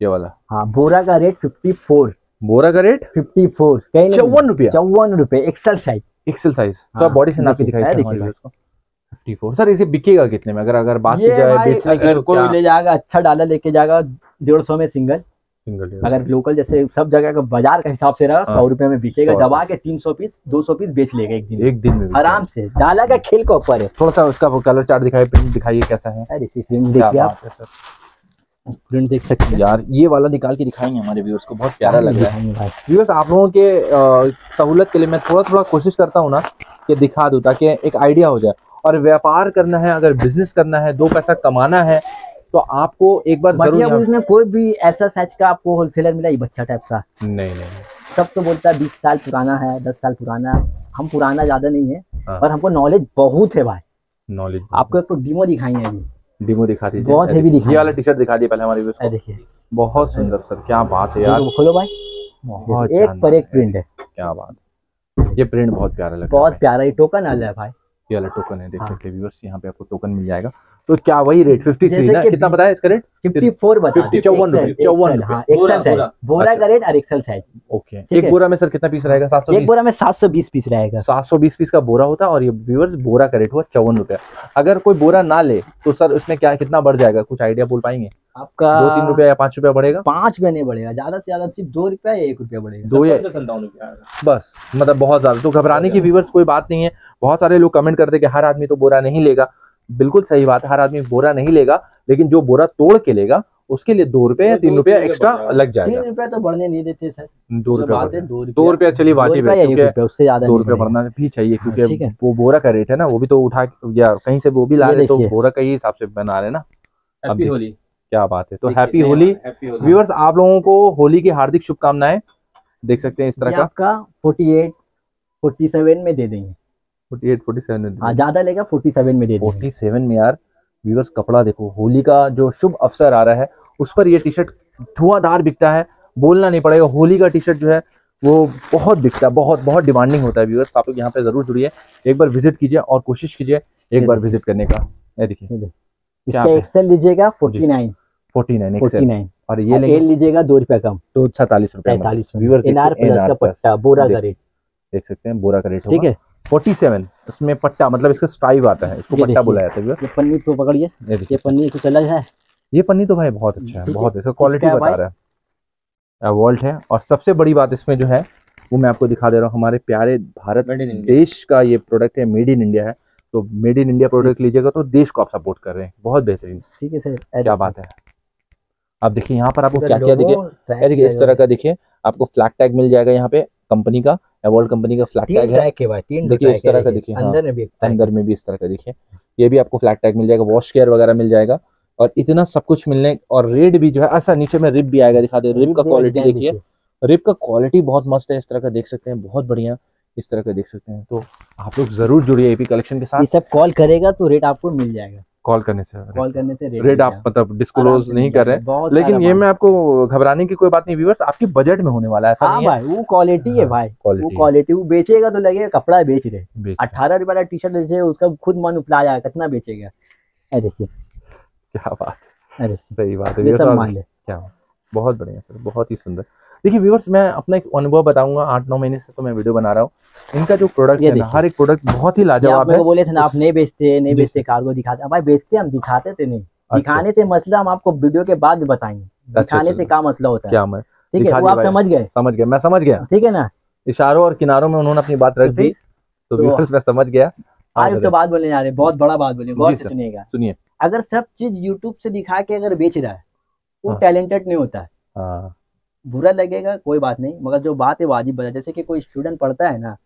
S1: ये वाला।
S2: हाँ बोरा का रेट फिफ्टी फोर
S1: बोरा का रेट
S2: फिफ्टी फोर
S1: चौवन रुपया।
S2: चौवन रुपए एक्सेल साइज़
S1: एक्सेल साइज़ तो
S2: हाँ,
S1: बॉडी से नाप के। दिखाइए
S2: है
S1: सर
S2: देखिए
S1: हमारे को 54 सर इसे बिकेगा कितने में? अगर अगर बात की जाए बेचने की
S2: कोई ले जाएगा अच्छा डॉलर लेके जाएगा डेढ़ सौ में सिंगल
S1: सिंगल
S2: अगर लोकल जैसे सब जगह का बाज़ार का हिसाब से रहा
S1: हाँ।
S2: सौ रुपए में बिकेगा दबा के तीन सौ पीस दो सौ पीस बेच लेगा एक दिन
S1: एक दिन में
S2: आराम से। डाला का खेल का ऊपर है?
S1: थोड़ा सा उसका कलर चार्ट दिखाइए प्रिंट दिखाइए कैसा है।
S2: अरे प्रिंट देखिए आप।
S1: बात सर।
S2: प्रिंट देख सकते हैं।
S1: यार ये वाला निकाल के दिखाएँगे हमारे व्यूअर्स को बहुत प्यारा लग रहा है। व्यूअर्स आप लोगों के सहूलत के लिए मैं थोड़ा थोड़ा कोशिश करता हूँ ना कि दिखा दूँ ताकि एक आइडिया हो जाए। और व्यापार करना है अगर बिज़नेस करना है दो पैसा कमाना है तो आपको एक बार ज़रूर
S2: उसमें कोई भी ऐसा सच का आपको होलसेलर मिला ये बच्चा टाइप का।
S1: नहीं नहीं
S2: सब तो बोलता है बीस साल पुराना है दस साल पुराना है। हम पुराना ज़्यादा नहीं है
S1: हाँ।
S2: पर हमको नॉलेज बहुत है भाई।
S1: नॉलेज
S2: आपको एक तो डीमो दिखाई है अभी।
S1: डिमो दिखा दीजिए।
S2: बहुत
S1: देखिए,
S2: दिखाई
S1: ये वाला
S2: है।
S1: टी शर्ट दिखा दिए पहले हमारे व्यूअर्स को।
S2: देखिए।
S1: बहुत सुंदर सर क्या बात है यार।
S2: खोलो भाई।
S1: बहुत
S2: एक पर एक प्रिंट है।
S1: क्या बात है। ये प्रिंट बहुत प्यारा लग रहा
S2: बहुत प्यारा ये टोकन वाला है भाई।
S1: ये वाला टोकन है देख
S2: हाँ।
S1: सकते हैं व्यूअर्स यहाँ पे आपको टोकन मिल जाएगा। तो क्या वही रेट 53
S2: जैसे
S1: ना? कितना बताया इसका रेट
S2: 54 बता
S1: 50, चौवन रुपए, चौवन
S2: हाँ
S3: बोरा,
S1: अच्छा।
S2: का रेट और एक्सल साइज़
S1: ओके। एक बोरा में सर कितना पीस रहेगा? सात सौ
S2: एक बोरा में 720 पीस रहेगा।
S1: 720 पीस का बोरा होता है और ये व्यूअर्स बोरा का रेट हुआ चौवन रुपया। अगर कोई बोरा ना ले तो सर उसमें क्या कितना बढ़ जाएगा? कुछ आइडिया बोल पाएँगे?
S2: आपका
S1: दो तीन रुपया या पाँच रुपया बढ़ेगा?
S2: पाँच रुपया नहीं बढ़ेगा। ज़्यादा से ज़्यादा सिर्फ़ दो रुपया या एक रुपया बढ़ेगा।
S1: दो या
S3: संतावन रुपया
S1: बस मतलब बहुत ज़्यादा। तो घबराने की व्यूवर्स कोई बात नहीं है। बहुत सारे लोग कमेंट करते कि हर आदमी तो बोरा नहीं लेगा। बिल्कुल सही बात है हर आदमी बोरा नहीं लेगा लेकिन जो बोरा तोड़ के लेगा उसके लिए दो रुपए या तीन रुपया
S3: तीन
S1: एक्स्ट्रा
S3: रुपया
S1: लग जाएगा।
S2: तीन रुपया तो बढ़ने नहीं देते सर।
S1: दो रुपया
S2: है। दो रुपया।
S1: चलिए वाजिब
S2: रुपया
S1: है
S2: उससे ज़्यादा
S1: दो रुपया बढ़ना भी चाहिए क्योंकि वो बोरा का रेट है ना वो भी तो उठा या कहीं से वो भी ला रहे तो बोरा का ही हिसाब से बना रहे ना। अब
S3: हैप्पी
S1: देखिए।
S3: होली
S1: क्या बात है। तो हैप्पी होली व्यूअर्स आप लोगों को होली की हार्दिक शुभकामनाएँ देख सकते हैं इस तरह का।
S2: आपका 48 47 में दे देंगे।
S1: 48 47
S2: हाँ ज़्यादा लेगा 47 में दे
S1: फोर्टी सेवन में यार व्यूवर्स कपड़ा देखो होली का जो शुभ अवसर आ रहा है उस पर ये टी शर्ट धुआंधार बिकता है बोलना नहीं पड़ेगा होली का टी शर्ट जो है वो बहुत बिकता है बहुत बहुत डिमांडिंग होता है व्यूवर्स आप लोग यहाँ पे ज़रूर जुड़िए एक बार विज़िट कीजिए और कोशिश कीजिए एक बार विज़िट करने का। ये देखिए।
S2: इसका एक्सेल लीजिएगा 49
S1: फोर्टी नाइन एक्सएल
S2: 49
S1: और ये लेंगे
S2: लीजिएगा दो रुपया कम।
S1: तो सैतालीस रुपए
S2: सैतालीस।
S1: व्यूवर्स
S2: एनआर प्लस का पट्टा बोरा का रेट
S1: देख सकते हैं बोरा का रेट
S2: ठीक है?
S1: फोर्टी सेवन इसमें पट्टा मतलब इसका स्ट्राइव आता है इसको पट्टा
S2: देखिए।
S1: बोला जाता है व्यूअर
S2: ये पन्नी को पकड़िए
S1: ये
S2: पन्नी कुछ अलग है।
S1: ये पन्नी तो भाई बहुत अच्छा है बहुत इसका क्वालिटी बता रहा है। वॉल्ट है और सबसे बड़ी बात इसमें जो है वो मैं आपको दिखा दे रहा हूँ हमारे प्यारे भारत देश का ये प्रोडक्ट है मेड इन इंडिया है। तो मेड इन इंडिया प्रोडक्ट लीजिएगा तो देश को आप सपोर्ट कर रहे हैं बहुत बेहतरीन।
S2: ठीक है सर
S1: क्या बात है। आप देखिए यहाँ पर आपको क्या क्या दिखे?
S2: देखिए
S1: देखिए इस तरह का देखिए आपको फ्लैग टैग मिल जाएगा यहाँ पे कंपनी का। एवॉल्ट कंपनी का फ्लैग टैग है। देखिए इस तरह का। देखिए, हाँ।
S2: अंदर में भी
S1: अंदर में भी इस तरह का देखिए। ये भी आपको फ्लैग टैग मिल जाएगा वॉश केयर वगैरह मिल जाएगा और इतना सब कुछ मिलने और रेट भी जो है ऐसा नीचे में रिप भी आएगा दिखा दे रिप का क्वालिटी देखिए। रिप का क्वालिटी बहुत मस्त है इस तरह का देख सकते हैं बहुत बढ़िया इस तरह का देख सकते हैं। तो आप लोग ज़रूर जुड़िए एपी कलेक्शन के
S2: ये
S1: साथ
S2: सब कॉल करेगा तो रेट आपको मिल जाएगा।
S1: कॉल करने से
S2: कॉल करने से रेट
S1: रेट आप मतलब डिस्क्लोज नहीं कर रहे। हैं लेकिन ये मैं आपको घबराने की कोई बात नहीं व्यूअर्स आपकी बजट में होने वाला है ऐसा
S2: हाँ
S1: नहीं
S2: भाई वो क्वालिटी है
S1: हाँ,
S2: भाई। वो
S1: क्वालिटी
S2: क्वालिटी वो बेचेगा तो लगेगा कपड़ा बेच रहे।
S1: बेच
S2: अठारह रुपया टी शर्ट बेचेगा उसका खुद मन उपला जाएगा कितना बेचेगा। अरे देखिए।
S1: क्या बात
S2: अरे
S1: सही बात है क्या बहुत बढ़िया सर बहुत ही सुंदर। देखिए व्यूअर्स मैं अपना एक अनुभव बताऊँगा आठ नौ महीने से तो मैं वीडियो बना रहा हूँ। इनका जो प्रोडक्ट है ना हर एक प्रोडक्ट बहुत ही लाजवाब है।
S2: बोले थे ना आप नहीं बेचते नहीं बेचते कार्गो दिखाते। भाई बेचते हम दिखाते थे नहीं।
S1: अच्छा,
S2: दिखाने से मतलब हम आपको वीडियो के बाद बताएँगे। दिखाने
S1: अच्छा।
S2: से क्या मतलब होता है।
S1: क्या मैं
S2: ठीक है वो आप समझ गए।
S1: समझ गया मैं समझ गया।
S2: ठीक है ना?
S1: इशारों और किनारों में उन्होंने अपनी बात रख
S2: तो
S1: दी तो
S2: तो-
S1: व्यूअर्स मैं समझ गया। हाँ,
S2: आज उसके बाद बोलने जा रहे हैं। बहुत बड़ा बात बोले
S1: सर।
S2: सुनिएगा।
S1: सुनिए।
S2: अगर सब चीज़ यूट्यूब से दिखा के अगर बेच रहा है वो
S1: हाँ।
S2: टैलेंटेड नहीं होता। है
S1: हाँ।
S2: बुरा लगेगा कोई बात नहीं। मगर जो बात है वाजिब बता जैसे कि कोई स्टूडेंट पढ़ता है ना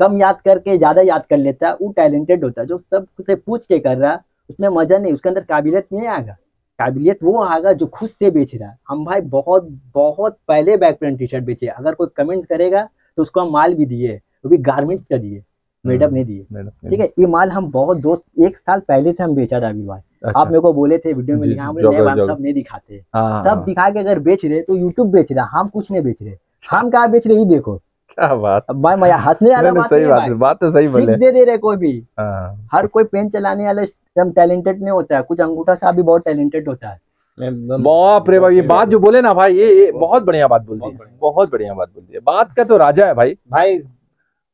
S2: कम याद करके ज़्यादा याद कर लेता है वो टैलेंटेड होता है जो सबसे पूछ के कर रहा है उसमें मज़ा नहीं उसके अंदर काबिलियत नहीं आएगा। काबिलियत वो आएगा जो खुद से बेच रहा है। हम भाई बहुत बहुत पहले बैक प्रिंट टी शर्ट बेचे अगर कोई कमेंट करेगा तो उसको हम माल भी दिए वो भी गारमेंट्स का दिए मेडअप
S1: हम्म,
S2: नहीं दिए। ठीक है ये माल हम बहुत दो एक साल पहले से हम बेचा था अभी भाई
S1: अच्छा,
S2: आप मेरे को बोले थे वीडियो में लिखा नहीं हम सब नहीं दिखाते।
S1: हाँ, हाँ,
S2: सब
S1: हाँ,
S2: दिखा के अगर बेच रहे तो यूट्यूब बेच रहा हम कुछ नहीं बेच रहे। हम क्या बेच रहे ये देखो।
S1: क्या बात।
S2: भाई मैं हंसने वाला बात
S1: सही बात बात तो सही बोले।
S2: दे दे रहे कोई भी।
S1: हाँ,
S2: हर कोई पेन चलाने वाले एकदम टैलेंटेड नहीं होता है। कुछ अंगूठा सा भी बहुत टैलेंटेड होता है।
S1: बाप रे बाप ये बात जो बोले ना भाई ये, बहुत बढ़िया बात बोल दी।
S3: बहुत
S1: है,
S3: बढ़िया।
S1: बहुत बढ़िया बात बोल दी। है बात का तो राजा है भाई।
S3: भाई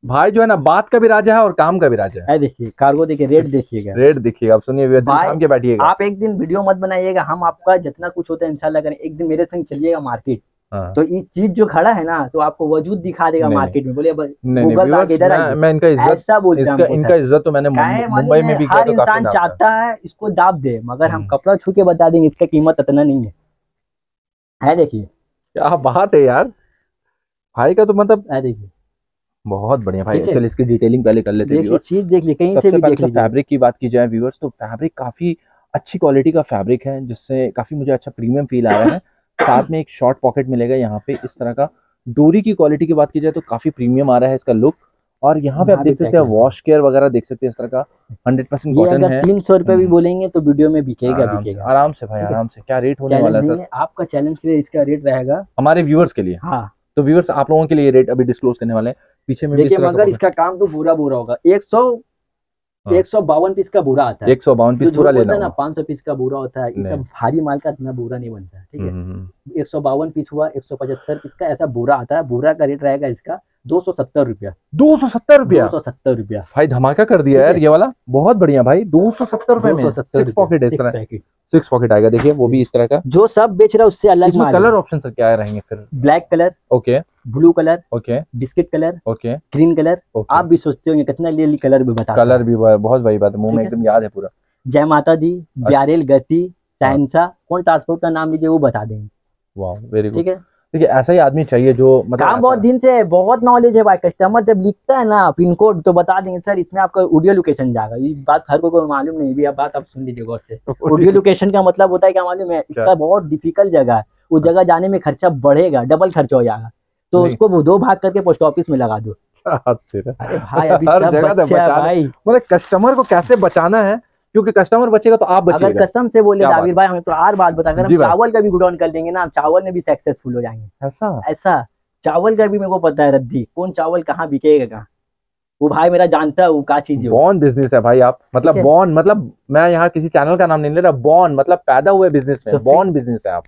S1: भाई जो है ना बात का भी राजा है और काम का भी राजा है।
S2: देखिए कार्गो देखिए रेट देखिएगा।
S1: रेट देखिएगा आप सुनिए के बैठिएगा।
S2: आप एक दिन वीडियो मत बनाइएगा हम आपका जितना कुछ होता है इंशाल्लाह करें एक दिन मेरे संग चलिएगा मार्केट
S1: हाँ।
S2: तो ये चीज़ जो खड़ा है ना तो आपको वजूद दिखा देगा मार्केट में बोले बस
S1: नहीं नहीं
S2: गूगल
S1: viewers,
S2: इधर
S1: मैं, इनका इज़्ज़त इसका इनका इज़्ज़त तो मैंने मुंबई में भी
S2: हर
S1: तो
S2: इंसान चाहता है इसको दाब दे मगर हम
S1: हम्म।
S2: कपड़ा छू के बता देंगे इसका कीमत इतना नहीं है। है देखिए।
S1: क्या बात है यार। भाई का तो मतलब
S2: है देखिए।
S1: बहुत बढ़िया भाई।
S2: ठीक है।
S1: चल इसकी डिटेलिंग पहले कर लेते हैं
S2: चीज़ देख ली कहीं से
S1: सबसे पहले तो फैब्रिक की बात की जाए व्यूअर्स तो फैब्रिक काफ़ी अच्छी क्वालिटी का फैब्रिक है जिससे काफ़ी मुझे अच्छा प्रीमियम फील आ रहा है। साथ में एक शॉर्ट पॉकेट मिलेगा यहाँ पे इस तरह का। डोरी की क्वालिटी की बात की जाए तो काफ़ी प्रीमियम आ रहा है इसका लुक और यहाँ पे आप देख सकते हैं वॉश केयर वगैरह देख सकते हैं इस तरह का। हंड्रेड परसेंट कॉटन है।
S2: तीन सौ रुपए भी
S1: हम्म।
S2: बोलेंगे तो वीडियो में बिकेगा
S1: आराम से
S2: बिकेगा।
S1: आराम से भाई आराम से। क्या रेट होने वाला है सर?
S2: आपका चैलेंज के लिए इसका रेट रहेगा।
S1: हमारे व्यूअर्स के लिए?
S2: हाँ।
S1: तो व्यूअर्स आप लोगों के लिए रेट अभी डिस्क्लोज करने वाले हैं। पीछे में
S2: देखिए मगर इसका काम तो बुरा बुरा होगा। एक सौ
S1: हाँ।
S2: एक सौ बावन पीस का बुरा आता है।
S1: एक सौ बावन पीस पूरा लेना
S2: ना
S1: पाँच
S2: पाँच सौ पीस का बुरा होता है
S1: इतना
S2: भारी माल का इतना बुरा नहीं बनता है ठीक है?
S1: हम्म, हम्म,
S2: एक सौ बावन पीस हुआ एक सौ पचहत्तर पीस का ऐसा बुरा आता है बुरा का रेट रहेगा इसका। दो सौ सत्तर रुपया।
S1: दो सौ सत्तर रुपया?
S2: दो सौ सत्तर रुपया।
S1: भाई धमाका कर दिया यार ये वाला। बहुत बढ़िया भाई दो सौ सत्तर रुपए में। सिक्स पॉकेट है इस तरह। सिक्स पॉकेट आएगा देखिए वो भी इस तरह का।
S2: जो सब बेच रहा है उससे अलग
S1: इसमें कलर ऑप्शन क्या रहेंगे फिर?
S2: Black colour
S1: okay
S2: blue colour
S1: okay
S2: biscuit colour
S1: okay
S2: green colour आप भी सोचते होंगे कितना लिए कलर भी बता
S1: कलर भी बहुत बड़ी बात है मुँह में एकदम याद है पूरा।
S2: जय माता दी
S1: अच्छा।
S2: ब्यारेल गति सैनसा कौन ट्रांसपोर्ट का नाम लीजिए वो बता देंगे।
S1: वाह वेरी गुड
S2: ठीक है?
S1: देखिए ऐसा ही आदमी चाहिए जो मतलब
S2: काम बहुत दिन से बहुत नॉलेज है भाई कस्टमर जब लिखता है ना पिन कोड तो बता देंगे सर इसमें आपका ऑडियो लोकेशन जाएगा। ये बात हर कोई को मालूम नहीं भी आप बात आप सुन लीजिए गौर से। ऑडियो लोकेशन का मतलब होता है क्या मालूम है? इसका बहुत डिफ़िकल्ट जगह है। उस जगह जाने में खर्चा बढ़ेगा डबल खर्चा हो जाएगा। तो उसको दो भाग करके पोस्ट ऑफ़िस में लगा दो। अरे भाई अभी
S1: हर जगह बचाना।
S2: भाई।
S1: मतलब कस्टमर को कैसे बचाना है? क्योंकि कस्टमर बचेगा तो आप बचेगा।
S2: अगर कसम से बोले दाविर भाई हमें तो हर बात बता अगर हम चावल का भी गुडॉन कर देंगे ना चावल में भी सक्सेसफुल हो जाएँगे।
S1: ऐसा?
S2: ऐसा। चावल का भी मेरे को पता है रद्दी। कौन चावल कहाँ बिकेगा कहाँ? वो भाई मेरा जानता है वो क्या चीज़ है।
S1: बॉर्न बिज़नेस है भाई आप। मतलब। बॉर्न मतलब मैं यहाँ किसी चैनल का नाम नहीं ले रहा बॉन मतलब पैदा हुए बिज़नेस में।
S2: तो फिर-
S1: बॉर्न बिज़नेस है आप।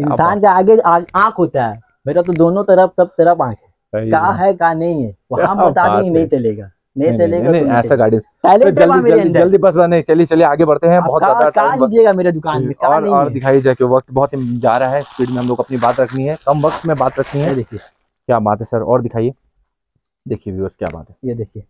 S2: इंसान के आगे आँख होता है। मेरा तो दोनों तरफ़ सब तरफ़ आँख है।
S1: सही
S2: का
S1: बात।
S2: है का नहीं है? वो हम बता नहीं चलेगा। नहीं
S1: नहीं, नहीं,
S2: चलेगा
S1: नहीं, ऐसा। गाइडेंस जल्दी जल्दी बस चलिए चलिए आगे बढ़ते हैं बहुत ज़्यादा
S2: लीजिएगा मेरे दुकान में
S1: और और दिखाई जाए कि वक्त बहुत ही जा रहा है स्पीड में हम लोग अपनी बात रखनी है कम वक्त में बात रखनी है।
S2: देखिए।
S1: क्या बात है सर और दिखाइए। देखिए व्यूअर्स क्या बात है।
S2: ये देखिए।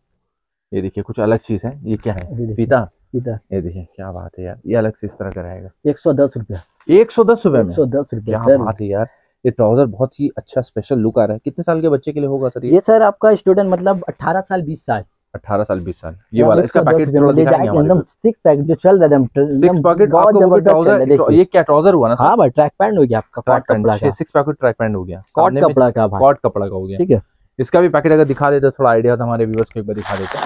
S1: ये देखिए कुछ अलग चीज़ है ये क्या है?
S2: देखिए
S1: पीता। ये देखिए क्या बात है यार ये अलग से इस तरह का रहेगा।
S2: एक सौ दस रुपया।
S1: एक सौ दस रुपए
S2: एक सौ दस रुपया
S1: क्या बात है यार। ये ट्राउज़र बहुत ही अच्छा स्पेशल लुक आ रहा है। कितने साल के बच्चे के लिए होगा सर ये?
S2: ये सर आपका स्टूडेंट मतलब अठारह साल बीस साल।
S1: अठारह साल बीस साल। ये वाला इसका पैकेट
S2: एकदम सिक्स पैकेट जो चल रहा है
S1: सिक्स पैकेट
S2: बहुत ज़बरदस्त।
S1: ये क्या ट्राउज़र हुआ ना
S2: हाँ भाई ट्रैक पैंट हो गया आपका कॉट कपड़ा का।
S1: सिक्स पैकेट ट्रैक पैंट हो गया।
S2: कॉट कपड़ा का
S1: कॉट कपड़ा का हो गया।
S2: ठीक है।
S1: इसका भी पैकेट अगर दिखा देते तो थोड़ा आइडिया होता हमारे व्यूअर्स को एक बार दिखा देते।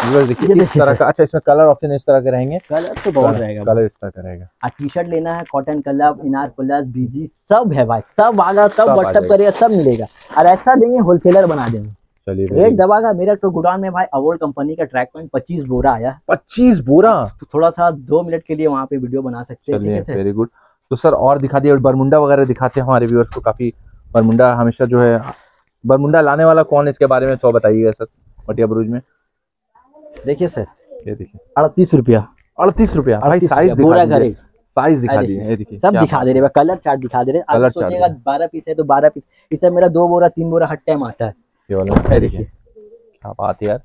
S1: देखिए इस तरह का अच्छा इसमें कलर ऑप्शन इस तरह के रहेंगे।
S2: कलर तो बहुत रहेगा।
S1: कलर इस तरह का रहेगा।
S2: टी शर्ट लेना है कॉटन कलर इनार प्लस बीजी सब है भाई। सब आगा सब व्हाट्सअप करेगा सब मिलेगा। और ऐसा देंगे होलसेलर बना देंगे।
S1: चलिए
S2: रेट मेरा तो गुडाउन में भाई अवॉर्ड कंपनी का ट्रैक पॉइंट पच्चीस बोरा आया।
S1: पच्चीस बोरा?
S2: तो थोड़ा सा दो मिनट के लिए वहाँ पे वीडियो बना सकते हैं है
S1: वेरी गुड तो सर और दिखा दिए बरमुंडा वगैरह दिखाते हैं हमारे व्यूअर्स को काफ़ी। बरमुंडा हमेशा जो है बरमुंडा लाने वाला कौन है इसके बारे में तो बताइएगा सर मटिया बरूज में।
S2: देखिए सर।
S1: ये देखिए।
S2: अड़तीस रुपया।
S1: अड़तीस रुपया। भाई साइज़
S2: रुपया,
S1: दिखा दीजिए। साइज़ दिखा देखिए
S2: सब दिखा दे रहे कलर चार्ट दिखा दे रहे
S1: chart
S2: सोचेगा बारह पीस है तो बारह पीस इससे मेरा दो बोरा तीन बोरा हर टाइम आता है।
S1: ये वाला। देखिए। क्या बात है यार।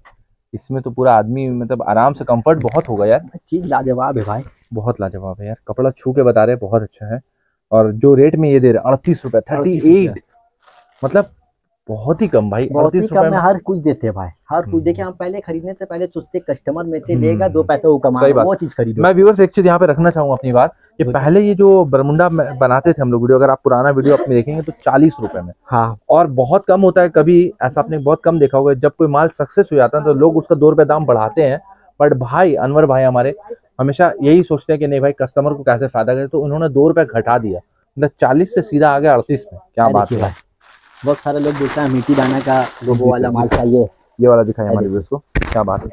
S1: इसमें तो पूरा आदमी मतलब आराम से कंफर्ट बहुत होगा यार।
S2: चीज़ लाजवाब है भाई।
S1: बहुत लाजवाब है यार। कपड़ा छू के बता रहे बहुत अच्छा है। और जो रेट में ये दे रहे हैं अड़तीस रुपए थर्टी एट मतलब बहुत ही कम भाई
S2: बहुत ही कम में। हर कुछ देते हैं भाई हर कुछ।
S1: हम्म।
S2: देखिए हम पहले खरीदने से पहले सोचते कस्टमर में से
S1: हम्म।
S2: लेगा दो पैसे वो कमा वो चीज़ खरीदो।
S1: मैं व्यूअर्स एक चीज़ यहाँ पे रखना चाहूँगा अपनी बात कि
S2: बोलिए।
S1: पहले ये जो बरमुंडा बनाते थे हम लोग वीडियो अगर आप पुराना वीडियो अपने देखेंगे तो चालीस रुपए में।
S2: हाँ।
S1: और बहुत कम होता है कभी ऐसा आपने बहुत कम देखा होगा जब कोई माल सक्सेस हो जाता है तो लोग उसका दो रुपए दाम बढ़ाते हैं। बट भाई अनवर भाई हमारे हमेशा यही सोचते हैं कि नहीं भाई कस्टमर को कैसे फ़ायदा करे तो उन्होंने दो रुपए घटा दिया। मतलब चालीस से सीधा आ गया अड़तीस में क्या बात है।
S2: बहुत सारे लोग बोलते हैं मिट्टी दाना का लोगो वाला माल चाहिए।
S1: ये वाला दिखाया हमारे। व्यूअर्स को। क्या बात है।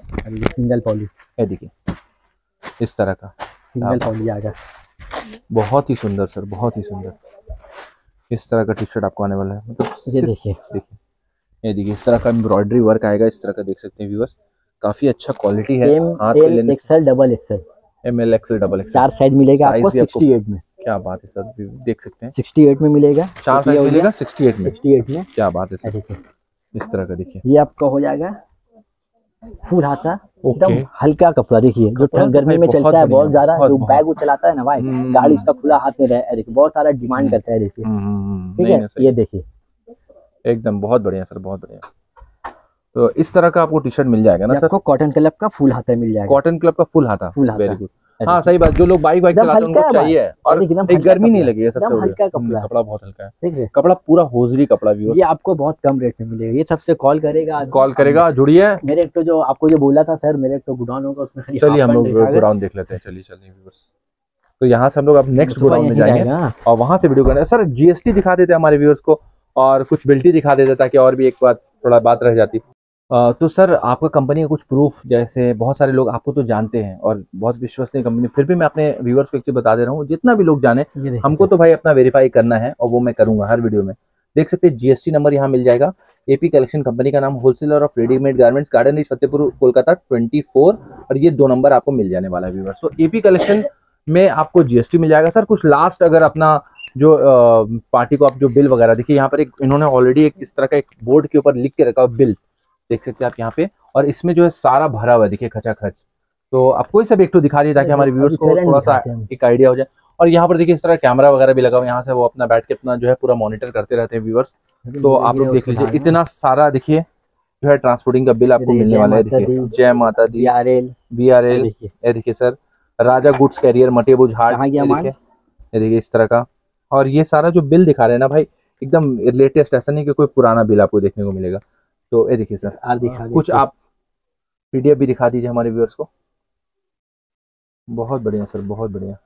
S2: सिंगल पॉली
S1: ये देखिए इस तरह का।
S2: सिंगल पॉली आ गया।
S1: बहुत ही सुंदर सर बहुत ही सुंदर। इस तरह का टी शर्ट आपको आने वाला है। मतलब
S2: ये देखिए।
S1: देखिए ये देखिए इस तरह का एम्ब्रॉयडरी वर्क आएगा इस तरह का देख सकते हैं व्यूअर्स काफ़ी अच्छा क्वालिटी है हाथ पे लेने
S2: XL double XL
S1: M L XL double XL
S2: चार साइज़ मिलेगा आपको- 68 में।
S1: क्या बात है सर? देख सकते हैं।
S2: 68 में मिलेगा।
S1: चार साइज़ मिलेगा 68 में।
S2: 68 में।
S1: क्या बात है सर। इस तरह का देखिए।
S2: ये आपका हो जाएगा फुल हाथा एकदम हल्का कपड़ा। देखिए जो
S1: तो
S2: गर्मी में चलता है बहुत ज़्यादा जो बैग वो चलाता है ना भाई
S1: हम्म,
S2: गाड़ी इसका खुला हाथ में रहे। देखिए बहुत सारा डिमांड
S1: हम्म।
S2: करता है देखिए।
S1: हम्म,
S2: ठीक है ये देखिए।
S1: एकदम बहुत बढ़िया सर बहुत बढ़िया। तो इस तरह का आपको टी शर्ट मिल जाएगा ना सर?
S2: आपको कॉटन क्लब का फुल हाथा मिल जाएगा।
S1: कॉटन क्लब का फुल हाथा।
S2: फुल हाथा।
S1: हाँ सही बात जो लोग बाइक बाइक चलाते हैं उनको चाहिए। और एक गर्मी नहीं
S2: कपड़ा।
S1: लगी है सबसे
S2: हल्का
S1: हम्म,
S2: कपड़ा।
S1: कपड़ा बहुत हल्का है।
S2: है।
S1: कपड़ा पूरा होजरी कपड़ा भी
S2: ये आपको बहुत कम रेट में मिलेगा। ये सबसे कॉल करेगा
S1: कॉल करेगा जुड़िए।
S2: मेरे एक तो जो आपको जो बोला था सर मेरे एक तो गुडाउन होगा उसमें
S1: चलिए हम लोग। गोडाउन देख लेते हैं। चलिए चलिए तो यहाँ से हम लोग अब नेक्स्ट
S2: तो
S1: गोडाउन में जाएँगे। और वहाँ से वीडियो करना सर जीएसटी दिखा देते हमारे व्यूअर्स को और कुछ बिल्टी दिखा देते ताकि और भी एक बात थोड़ा बात रह जाती। तो सर आपका कंपनी का कुछ प्रूफ जैसे बहुत सारे लोग आपको तो जानते हैं और बहुत विश्वसनीय कंपनी फिर भी मैं अपने व्यूअर्स को एक चीज़ बता दे रहा हूँ जितना भी लोग जाने हमको तो भाई अपना वेरीफाई करना है और वो मैं करूँगा हर वीडियो में। देख सकते हैं जीएसटी नंबर यहाँ मिल जाएगा। एपी कलेक्शन कंपनी का नाम wholesaler of readymade garments garden reach Fatehpur Kolkata 24 और ये दो नंबर आपको मिल जाने वाला है व्यूअर्स तो एपी कलेक्शन में आपको जीएसटी मिल जाएगा। सर कुछ लास्ट अगर अपना जो पार्टी को आप जो बिल वगैरह देखिए यहाँ पर एक इन्होंने ऑलरेडी एक इस तरह का एक बोर्ड के ऊपर लिख के रखा बिल देख सकते हैं आप यहाँ पे। और इसमें जो है सारा भरा हुआ है देखिए खचा खच तो आप कोई सा भी एक तो दिखा दिए ताकि हमारे व्यूअर्स को थोड़ा सा। एक आइडिया हो जाए। और यहाँ पर देखिए इस तरह कैमरा वगैरह भी लगा हुआ यहाँ से वो अपना बैठ के अपना जो है पूरा मॉनिटर करते रहते हैं व्यूअर्स तो आप लोग देख लीजिए इतना सारा देखिए जो है ट्रांसपोर्टिंग का बिल आपको मिलने वाला है। देखिए जय माता दी बी आर एल ये देखिए। सर राजा गुड्स कैरियर
S2: माल?
S1: देखिए ये देखिए इस तरह का। और ये सारा जो बिल दिखा रहे हैं ना भाई एकदम लेटेस्ट ऐसा नहीं कि कोई पुराना बिल आपको देखने को मिलेगा। तो ये देखिए सर
S2: आर दिखा
S1: कुछ
S2: देखिए।
S1: आप पीडीएफ भी दिखा दीजिए हमारे व्यूअर्स को। बहुत बढ़िया सर बहुत बढ़िया।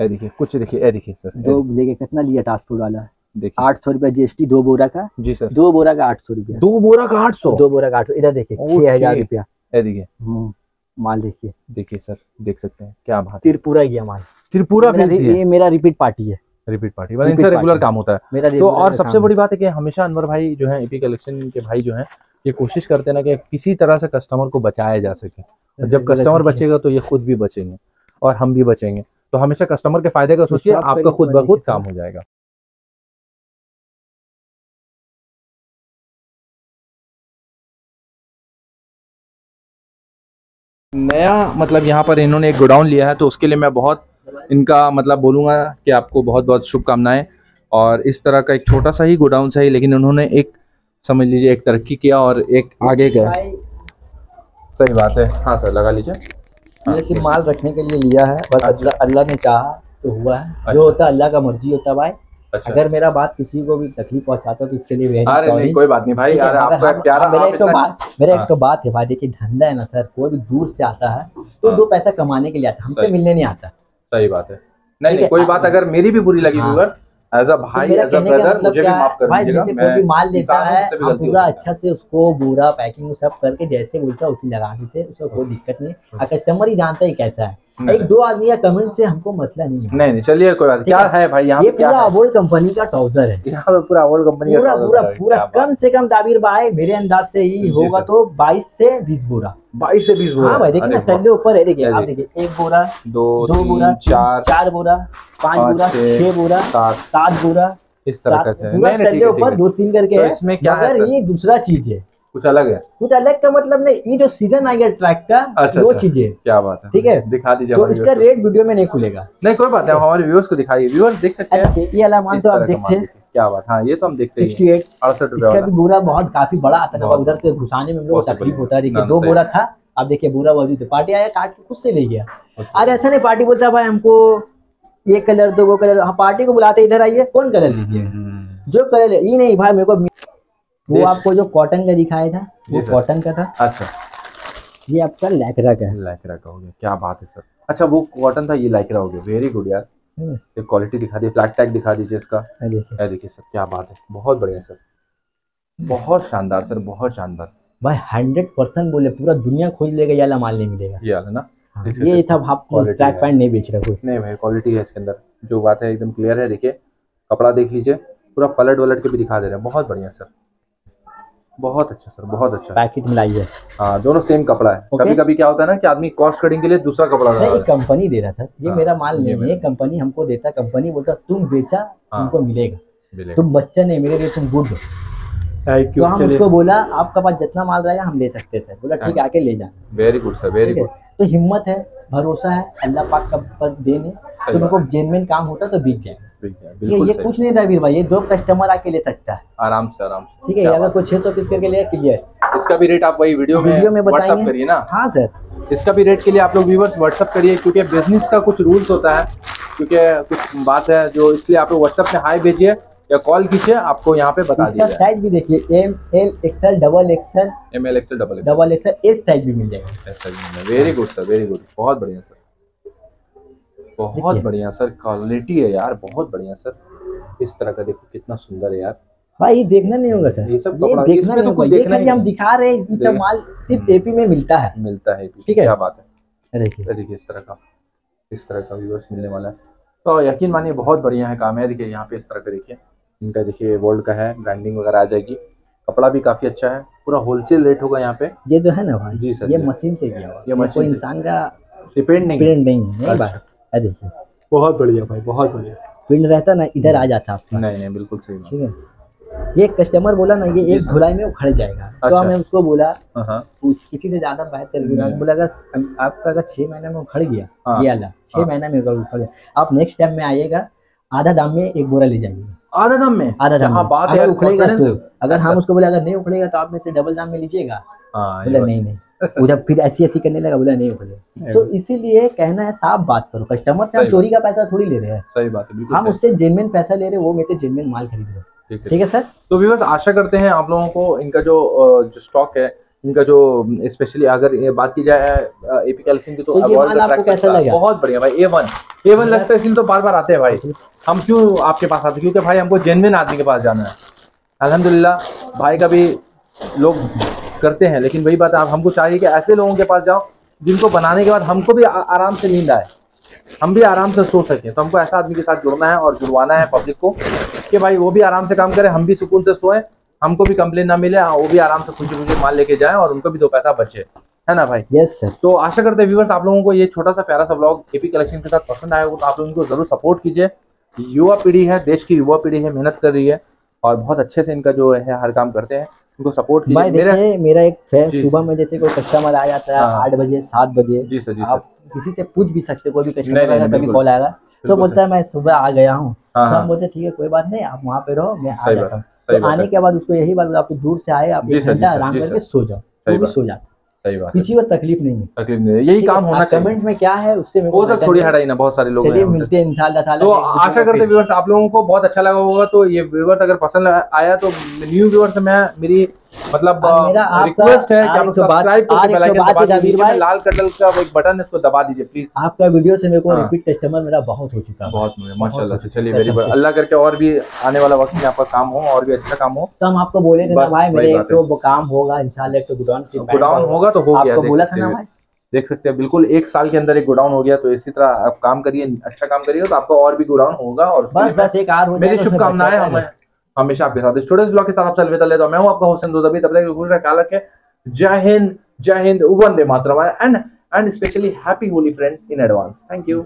S1: ये देखिए कुछ देखिए ये देखिए सर
S2: दो लेके कितना लिया ट्रांसपोर्ट वाला।
S1: देखिए।
S2: आठ सौ रुपया जीएसटी दो बोरा का?
S1: जी सर।
S2: दो बोरा का आठ सौ रुपया।
S1: दो बोरा का आठ सौ?
S2: दो बोरा का आठ सौ। इधर देखिए छह हज़ार रुपया।
S1: ये देखिए।
S2: हम्म, माल देखिए।
S1: देखिए सर देख सकते हैं क्या बात
S2: त्रिपुरा गया माल।
S1: त्रिपुरा
S2: ये मेरा रिपीट पार्टी है।
S1: रिपीट पार्टी मतलब इनसे रेगुलर काम होता है। तो और सबसे बड़ी बात है कि हमेशा अनवर भाई जो है एपी कलेक्शन के भाई जो है ये कोशिश करते हैं ना कि किसी तरह से कस्टमर को बचाया जा सके। जब कस्टमर बचेगा तो ये खुद भी बचेंगे और हम भी बचेंगे। तो हमेशा कस्टमर के फ़ायदे का सोचिए आपका खुद
S2: तो
S1: ब खुद काम हो जाएगा। नया मतलब यहाँ पर इन्होंने एक गोडाउन लिया है तो उसके लिए मैं बहुत इनका मतलब बोलूँगा कि आपको बहुत बहुत शुभकामनाएँ। और इस तरह का एक छोटा सा ही गोडाउन सही लेकिन उन्होंने एक समझ लीजिए एक तरक्की किया और एक आगे
S2: भाई,
S1: सही बात है। हाँ सर लगा लीजिए।
S2: मैंने सिर्फ़ माल रखने के लिए लिया है बस अल्लाह अल्लाह ने चाहा तो हुआ है।
S1: अच्छा।
S2: जो होता है अल्लाह का मर्ज़ी होता है भाई।
S1: अच्छा।
S2: अगर मेरा बात किसी को भी तकलीफ़ पहुंचाता तो इसके लिए
S1: अरे नहीं कोई बात नहीं भाई यार आपका प्यारा
S2: मेरा एक तो बात मेरा
S1: हाँ।
S2: एक तो बात है भाई देखिए धंधा है ना सर कोई भी दूर से आता है तो
S1: हाँ।
S2: दो पैसा कमाने के लिए आता है हमसे मिलने नहीं आता।
S1: सही बात है। नहीं नहीं कोई बात अगर मेरी भी बुरी लगी
S2: हाँ।
S1: व्यूअर एज अ भाई एज अ ब्रदर मुझे भी माफ़
S2: है
S1: कर दीजिएगा।
S2: मैं भी माल
S1: लेता है
S2: पूरा अच्छा से उसको बुरा पैकिंग सब करके जैसे बोलता है उसी लगा देते उसको कोई दिक्कत नहीं। कस्टमर ही जानता है कैसा है। एक दो आदमी या कमेंट से हमको मसला नहीं है।
S1: नहीं नहीं चलिए कोई बात क्या
S2: है।
S1: भाई? यहाँ
S2: ये पूरा अवोल्ड कंपनी का ट्राउज़र है।
S1: यहाँ पे पूरा ओल्ड कंपनी
S2: पूरा पूरा पूरा कम से कम दाबिर भाई मेरे अंदाज से ही होगा तो 22 से 20 बोरा।
S1: बाईस से बीस बोरा।
S2: हाँ भाई देखिए ना तल्ले ऊपर है देखिए आप देखिए एक बोरा
S1: दो
S2: दो बोरा
S1: चार
S2: चार बोरा पाँच बोरा छह बोरा
S1: सात।
S2: सात बोरा
S1: इस तरह का
S2: दो तीन करके
S1: तो इसमें क्या है
S2: ये दूसरा चीज़ है।
S1: कुछ अलग है?
S2: कुछ अलग का मतलब नहीं ये जो सीज़न आ गया ट्रैक का
S1: अच्छा,
S2: वो
S1: अच्छा।
S2: चीज़ें।
S1: क्या बात है।
S2: ठीक है।
S1: दिखा दीजिए
S2: तो इसका रेट वीडियो में नहीं खुलेगा।
S1: नहीं कोई बात नहीं हमारे व्यूअर्स को दिखाइए। व्यूअर्स देख सकते हैं।
S2: ये वाला मान
S1: इस
S2: तो आप देखते
S1: देखिए। क्या बात हाँ ये तो हम देखते हैं
S2: सिक्सटी एट
S1: अड़सठ रुपए
S2: इसका भी बोरा बहुत काफ़ी बड़ा आता है।
S1: बहुत।
S2: उधर से घुसाने में हम लोग तकलीफ़ होता है। देखिए दो बोरा था अब देखिए बुरा वजूद है पार्टी आया काट के खुद से ले गया।
S1: अच्छा।
S2: अरे ऐसा नहीं पार्टी बोलता भाई हमको ये कलर दो वो कलर हाँ पार्टी को बुलाते इधर आइए कौन कलर लीजिए
S1: हम्म,
S2: जो कलर ये नहीं भाई मेरे को वो आपको जो कॉटन का दिखाया था वो कॉटन का था।
S1: अच्छा।
S2: ये आपका लैकरा का है।
S1: लाइकरा का हो गया। क्या बात है सर अच्छा वो कॉटन था ये लाइकरा हो गया। वेरी गुड यार।
S2: हम्म,
S1: ये क्वालिटी दिखा दी फ्लैट टैग दिखा दीजिए इसका।
S2: देखिए।
S1: सर क्या बात है। बहुत बढ़िया सर बहुत शानदार सर बहुत शानदार।
S2: भाई हंड्रेड परसेंट बोले पूरा दुनिया खोज लेगा ये वाला माल नहीं मिलेगा।
S1: ये वाला ना?
S2: हाँ, ये था आप ट्रैक पैंट नहीं बेच रहा कोई।
S1: नहीं भाई क्वालिटी है इसके अंदर। जो बात है एकदम क्लियर है। देखिए कपड़ा देख लीजिए पूरा पलट वलट के भी दिखा दे रहे हैं। बहुत बढ़िया सर बहुत अच्छा सर बहुत अच्छा।
S2: पैकेट मिलाई है।
S1: हाँ दोनों सेम कपड़ा है।
S2: Okay.
S1: कभी कभी क्या होता है ना कि आदमी कॉस्ट कटिंग के लिए दूसरा कपड़ा
S2: नहीं कंपनी दे रहा सर ये
S1: हाँ,
S2: मेरा माल नहीं है। कंपनी हमको देता कंपनी बोलता तुम बेचा
S1: हाँ।
S2: तुमको मिलेगा।
S1: मिलेगा।
S2: तुम बच्चा नहीं मेरे लिए तुम गुड हो। तो हम उसको बोला आपका पास जितना माल रहेगा हम ले सकते सर बोला ठीक है आके ले जाना
S1: very good sir very good
S2: तो हिम्मत है भरोसा है अल्लाह पाक का देने तो
S1: सही
S2: उनको काम होता तो बिक जाए।
S1: ठीक है बिल्कुल
S2: ये
S1: सही।
S2: कुछ नहीं था वीर भाई ये दो कस्टमर आके ले सकता है।
S1: आराम से आराम से।
S2: ठीक है अगर कोई छह सौ पीस करके ले क्लियर
S1: इसका भी रेट आप वही वीडियो में
S2: वीडियो में
S1: व्हाट्सअप करिए ना।
S2: हाँ सर
S1: इसका भी रेट के लिए आप लोग व्यूवर्स व्हाट्सअप करिए क्योंकि बिज़नेस का कुछ रूल्स होता है क्योंकि कुछ बात है जो इसलिए आप लोग व्हाट्सअप में हाई भेजिए या कॉल कीजिए आपको यहाँ पे बता
S2: इसका साइज़ भी देखिए M L XL double XL
S1: M L XL double
S2: double XL S size भी मिल जाएगा।
S1: Very good sir very good बहुत बढ़िया सर बहुत बढ़िया सर क्वालिटी है यार बहुत बढ़िया सर। इस तरह का देखो कितना सुंदर है यार।
S2: भाई ये देखना नहीं होगा सर।
S1: ये सब
S2: ये देखना नहीं
S1: तो
S2: होगा।
S1: कुछ
S2: ये
S1: देखना
S2: खाली हम दिखा रहे हैं इतना माल सिर्फ़
S1: हम्म।
S2: एपी में मिलता है।
S1: मिलता है
S2: ठीक है।
S1: क्या बात है।
S2: देखिए।
S1: देखिए इस तरह का इस तरह का व्यूवर्स मिलने वाला है। तो यकीन मानिए बहुत बढ़िया है काम है। देखिए यहाँ पे इस तरह का देखिए। इनका देखिए गोल्ड का है ब्रांडिंग वगैरह आ जाएगी। कपड़ा भी काफ़ी अच्छा है। पूरा होलसेल रेट होगा यहाँ पे।
S2: ये जो है ना भाई
S1: जी सर
S2: ये मशीन किया हुआ
S1: ये मशीन
S2: इंसान का
S1: डिपेंड नहीं।
S2: प्रिंट नहीं है। नहीं
S1: अच्छा।
S2: देखिए
S1: बहुत बढ़िया भाई बहुत बढ़िया।
S2: प्रिंट रहता ना इधर आ जाता आपका।
S1: नहीं नहीं बिल्कुल सही
S2: ठीक है? ये कस्टमर बोला ना ये एक धुलाई में उखड़ जाएगा। अच्छा। तो
S1: अच्छा।
S2: हमने उसको बोला
S1: हाँ हाँ।
S2: किसी से ज़्यादा बात कर बोला अगर आपका अगर छह महीने में उखड़ गया
S1: हाँ।
S2: ये वाला छह
S1: हाँ।
S2: महीने में अगर उखड़ गया आप नेक्स्ट टाइम में आइएगा आधा दाम में एक बोरा ले जाइए
S1: आधा दाम में?
S2: आधा दाम
S1: हाँ
S2: में।
S1: बात
S2: अगर उखड़ेगा तो। अगर हम
S1: अच्छा।
S2: उसको बोले अगर नहीं उखड़ेगा तो आप में से डबल दाम में लीजिएगा।
S1: हाँ
S2: बोला
S1: बात-
S2: नहीं। नहीं उधर फिर ऐसी ऐसी करने लगा बोला नहीं उखड़ेगा तो इसीलिए कहना है साफ़ बात करो। कस्टमर से हम चोरी का पैसा थोड़ी ले रहे हैं।
S1: सही बात है
S2: हम उससे जेनविन पैसा ले रहे हैं वो में से जेनविन माल खरीद रहे हैं।
S1: ठीक है।
S2: सर?
S1: तो व्यूवर्स आशा करते हैं आप लोगों को इनका जो जो स्टॉक है इनका जो स्पेशली अगर ये बात की जाए एपी कलेक्शन की तो
S2: तो
S1: है। बहुत बढ़िया भाई ए वन ए वन लगता है इसलिए तो बार बार आते हैं भाई। हम क्यों आपके पास आते हैं? क्योंकि भाई हमको जेनविन आदमी के पास जाना है। अल्हम्दुलिल्लाह भाई का भी लोग करते हैं लेकिन वही बात है आप हमको चाहिए कि ऐसे लोगों के पास जाओ जिनको बनाने के बाद हमको भी आराम से नींद आए। हम भी आराम से सो सकें। तो हमको ऐसा आदमी के साथ जुड़ना है और जुड़वाना है पब्लिक को कि भाई वो भी आराम से काम करे हम भी सुकून से सोएँ हमको भी कंप्लेन ना मिले वो भी आराम से खुशी खुशी माल लेके जाए और उनको भी दो पैसा बचे। है ना भाई?
S2: यस सर
S1: तो आशा करते हैं व्यूवर्स आप लोगों को ये छोटा सा प्यारा सा ब्लॉग एपी कलेक्शन के साथ पसंद आया हो तो आप लोग इनको ज़रूर सपोर्ट कीजिए। युवा पीढ़ी है देश की युवा पीढ़ी है मेहनत कर रही है और बहुत अच्छे से इनका जो है हर काम करते हैं। उनको सपोर्ट
S2: भाई
S1: मेरे
S2: देखिए मेरा एक फ्रेंड सुबह में जैसे कोई कस्टमर आ जाता है
S1: हाँ।
S2: आठ बजे सात बजे
S1: जी सर जी
S2: आप किसी से पूछ भी सकते कोई भी कस्टमर आएगा कभी कॉल आएगा। तो बोलता है मैं सुबह आ गया हूँ।
S1: हाँ
S2: तो हम
S1: हाँ।
S2: बोलते ठीक है कोई बात नहीं आप वहाँ पे रहो मैं आ जाता हूँ। तो आने के बाद उसको यही बात आपको दूर से आए आप एक घंटा आराम करके सो जाओ सो जाता
S1: सही बात
S2: किसी को तकलीफ़ नहीं है।
S1: तकलीफ़ नहीं है। यही काम होना चाहिए।
S2: कमेंट में क्या है उससे
S1: वो सब छोड़ी हटाई ना बहुत सारे लोग
S2: चलिए
S1: हैं
S2: मिलते हैं इंशाल्लाह
S1: तो आशा करते। व्यूवर्स आप लोगों को बहुत अच्छा लगा होगा तो ये व्यूवर्स अगर पसंद आया तो न्यू व्यूवर्स मैं मेरी मतलब
S2: और आपका
S1: रिक्वेस्ट है कि आप
S2: एक तो
S1: सब्सक्राइब करके बेल
S2: तो
S1: आइकन दबा दीजिए। लाल कलर का एक बटन है उसको दबा दीजिए प्लीज़
S2: आपका वीडियो से मेरे को
S1: हाँ।
S2: रिपीट कस्टमर मेरा बहुत हो चुका है
S1: बहुत माशाल्लाह से चलिए
S2: अच्छा
S1: वेरी गुड
S2: अच्छा।
S1: अल्लाह करके और भी आने वाला वक्त में यहाँ पर काम हो और भी अच्छा काम हो
S2: तो हम आपको बोले थे ना भाई मेरे एक तो काम होगा इंशाल्लाह एक तो गोडाउन की
S1: गोडाउन होगा तो हो गया
S2: आपको बोला था ना
S1: हैं।
S2: भाई
S1: देख सकते हैं बिल्कुल एक साल के अंदर एक गोडाउन हो गया तो इसी तरह आप काम करिए अच्छा काम करिए तो आपका और भी गोडाउन होगा और
S2: बस बस एक हो
S1: मेरी
S2: जाए तो
S1: शुभकामनाएँ हमें
S2: रहे।
S1: हमेशा आपके साथ स्टूडेंट्स ब्लॉग के साथ आपसे अलविदा लेता हूँ मैं हूँ आपका हुसैन दोदबी तब तक ख्याल रखें जय हिंद जय हिंद, वंदे मातरम। And and specially happy Holi friends in advance thank you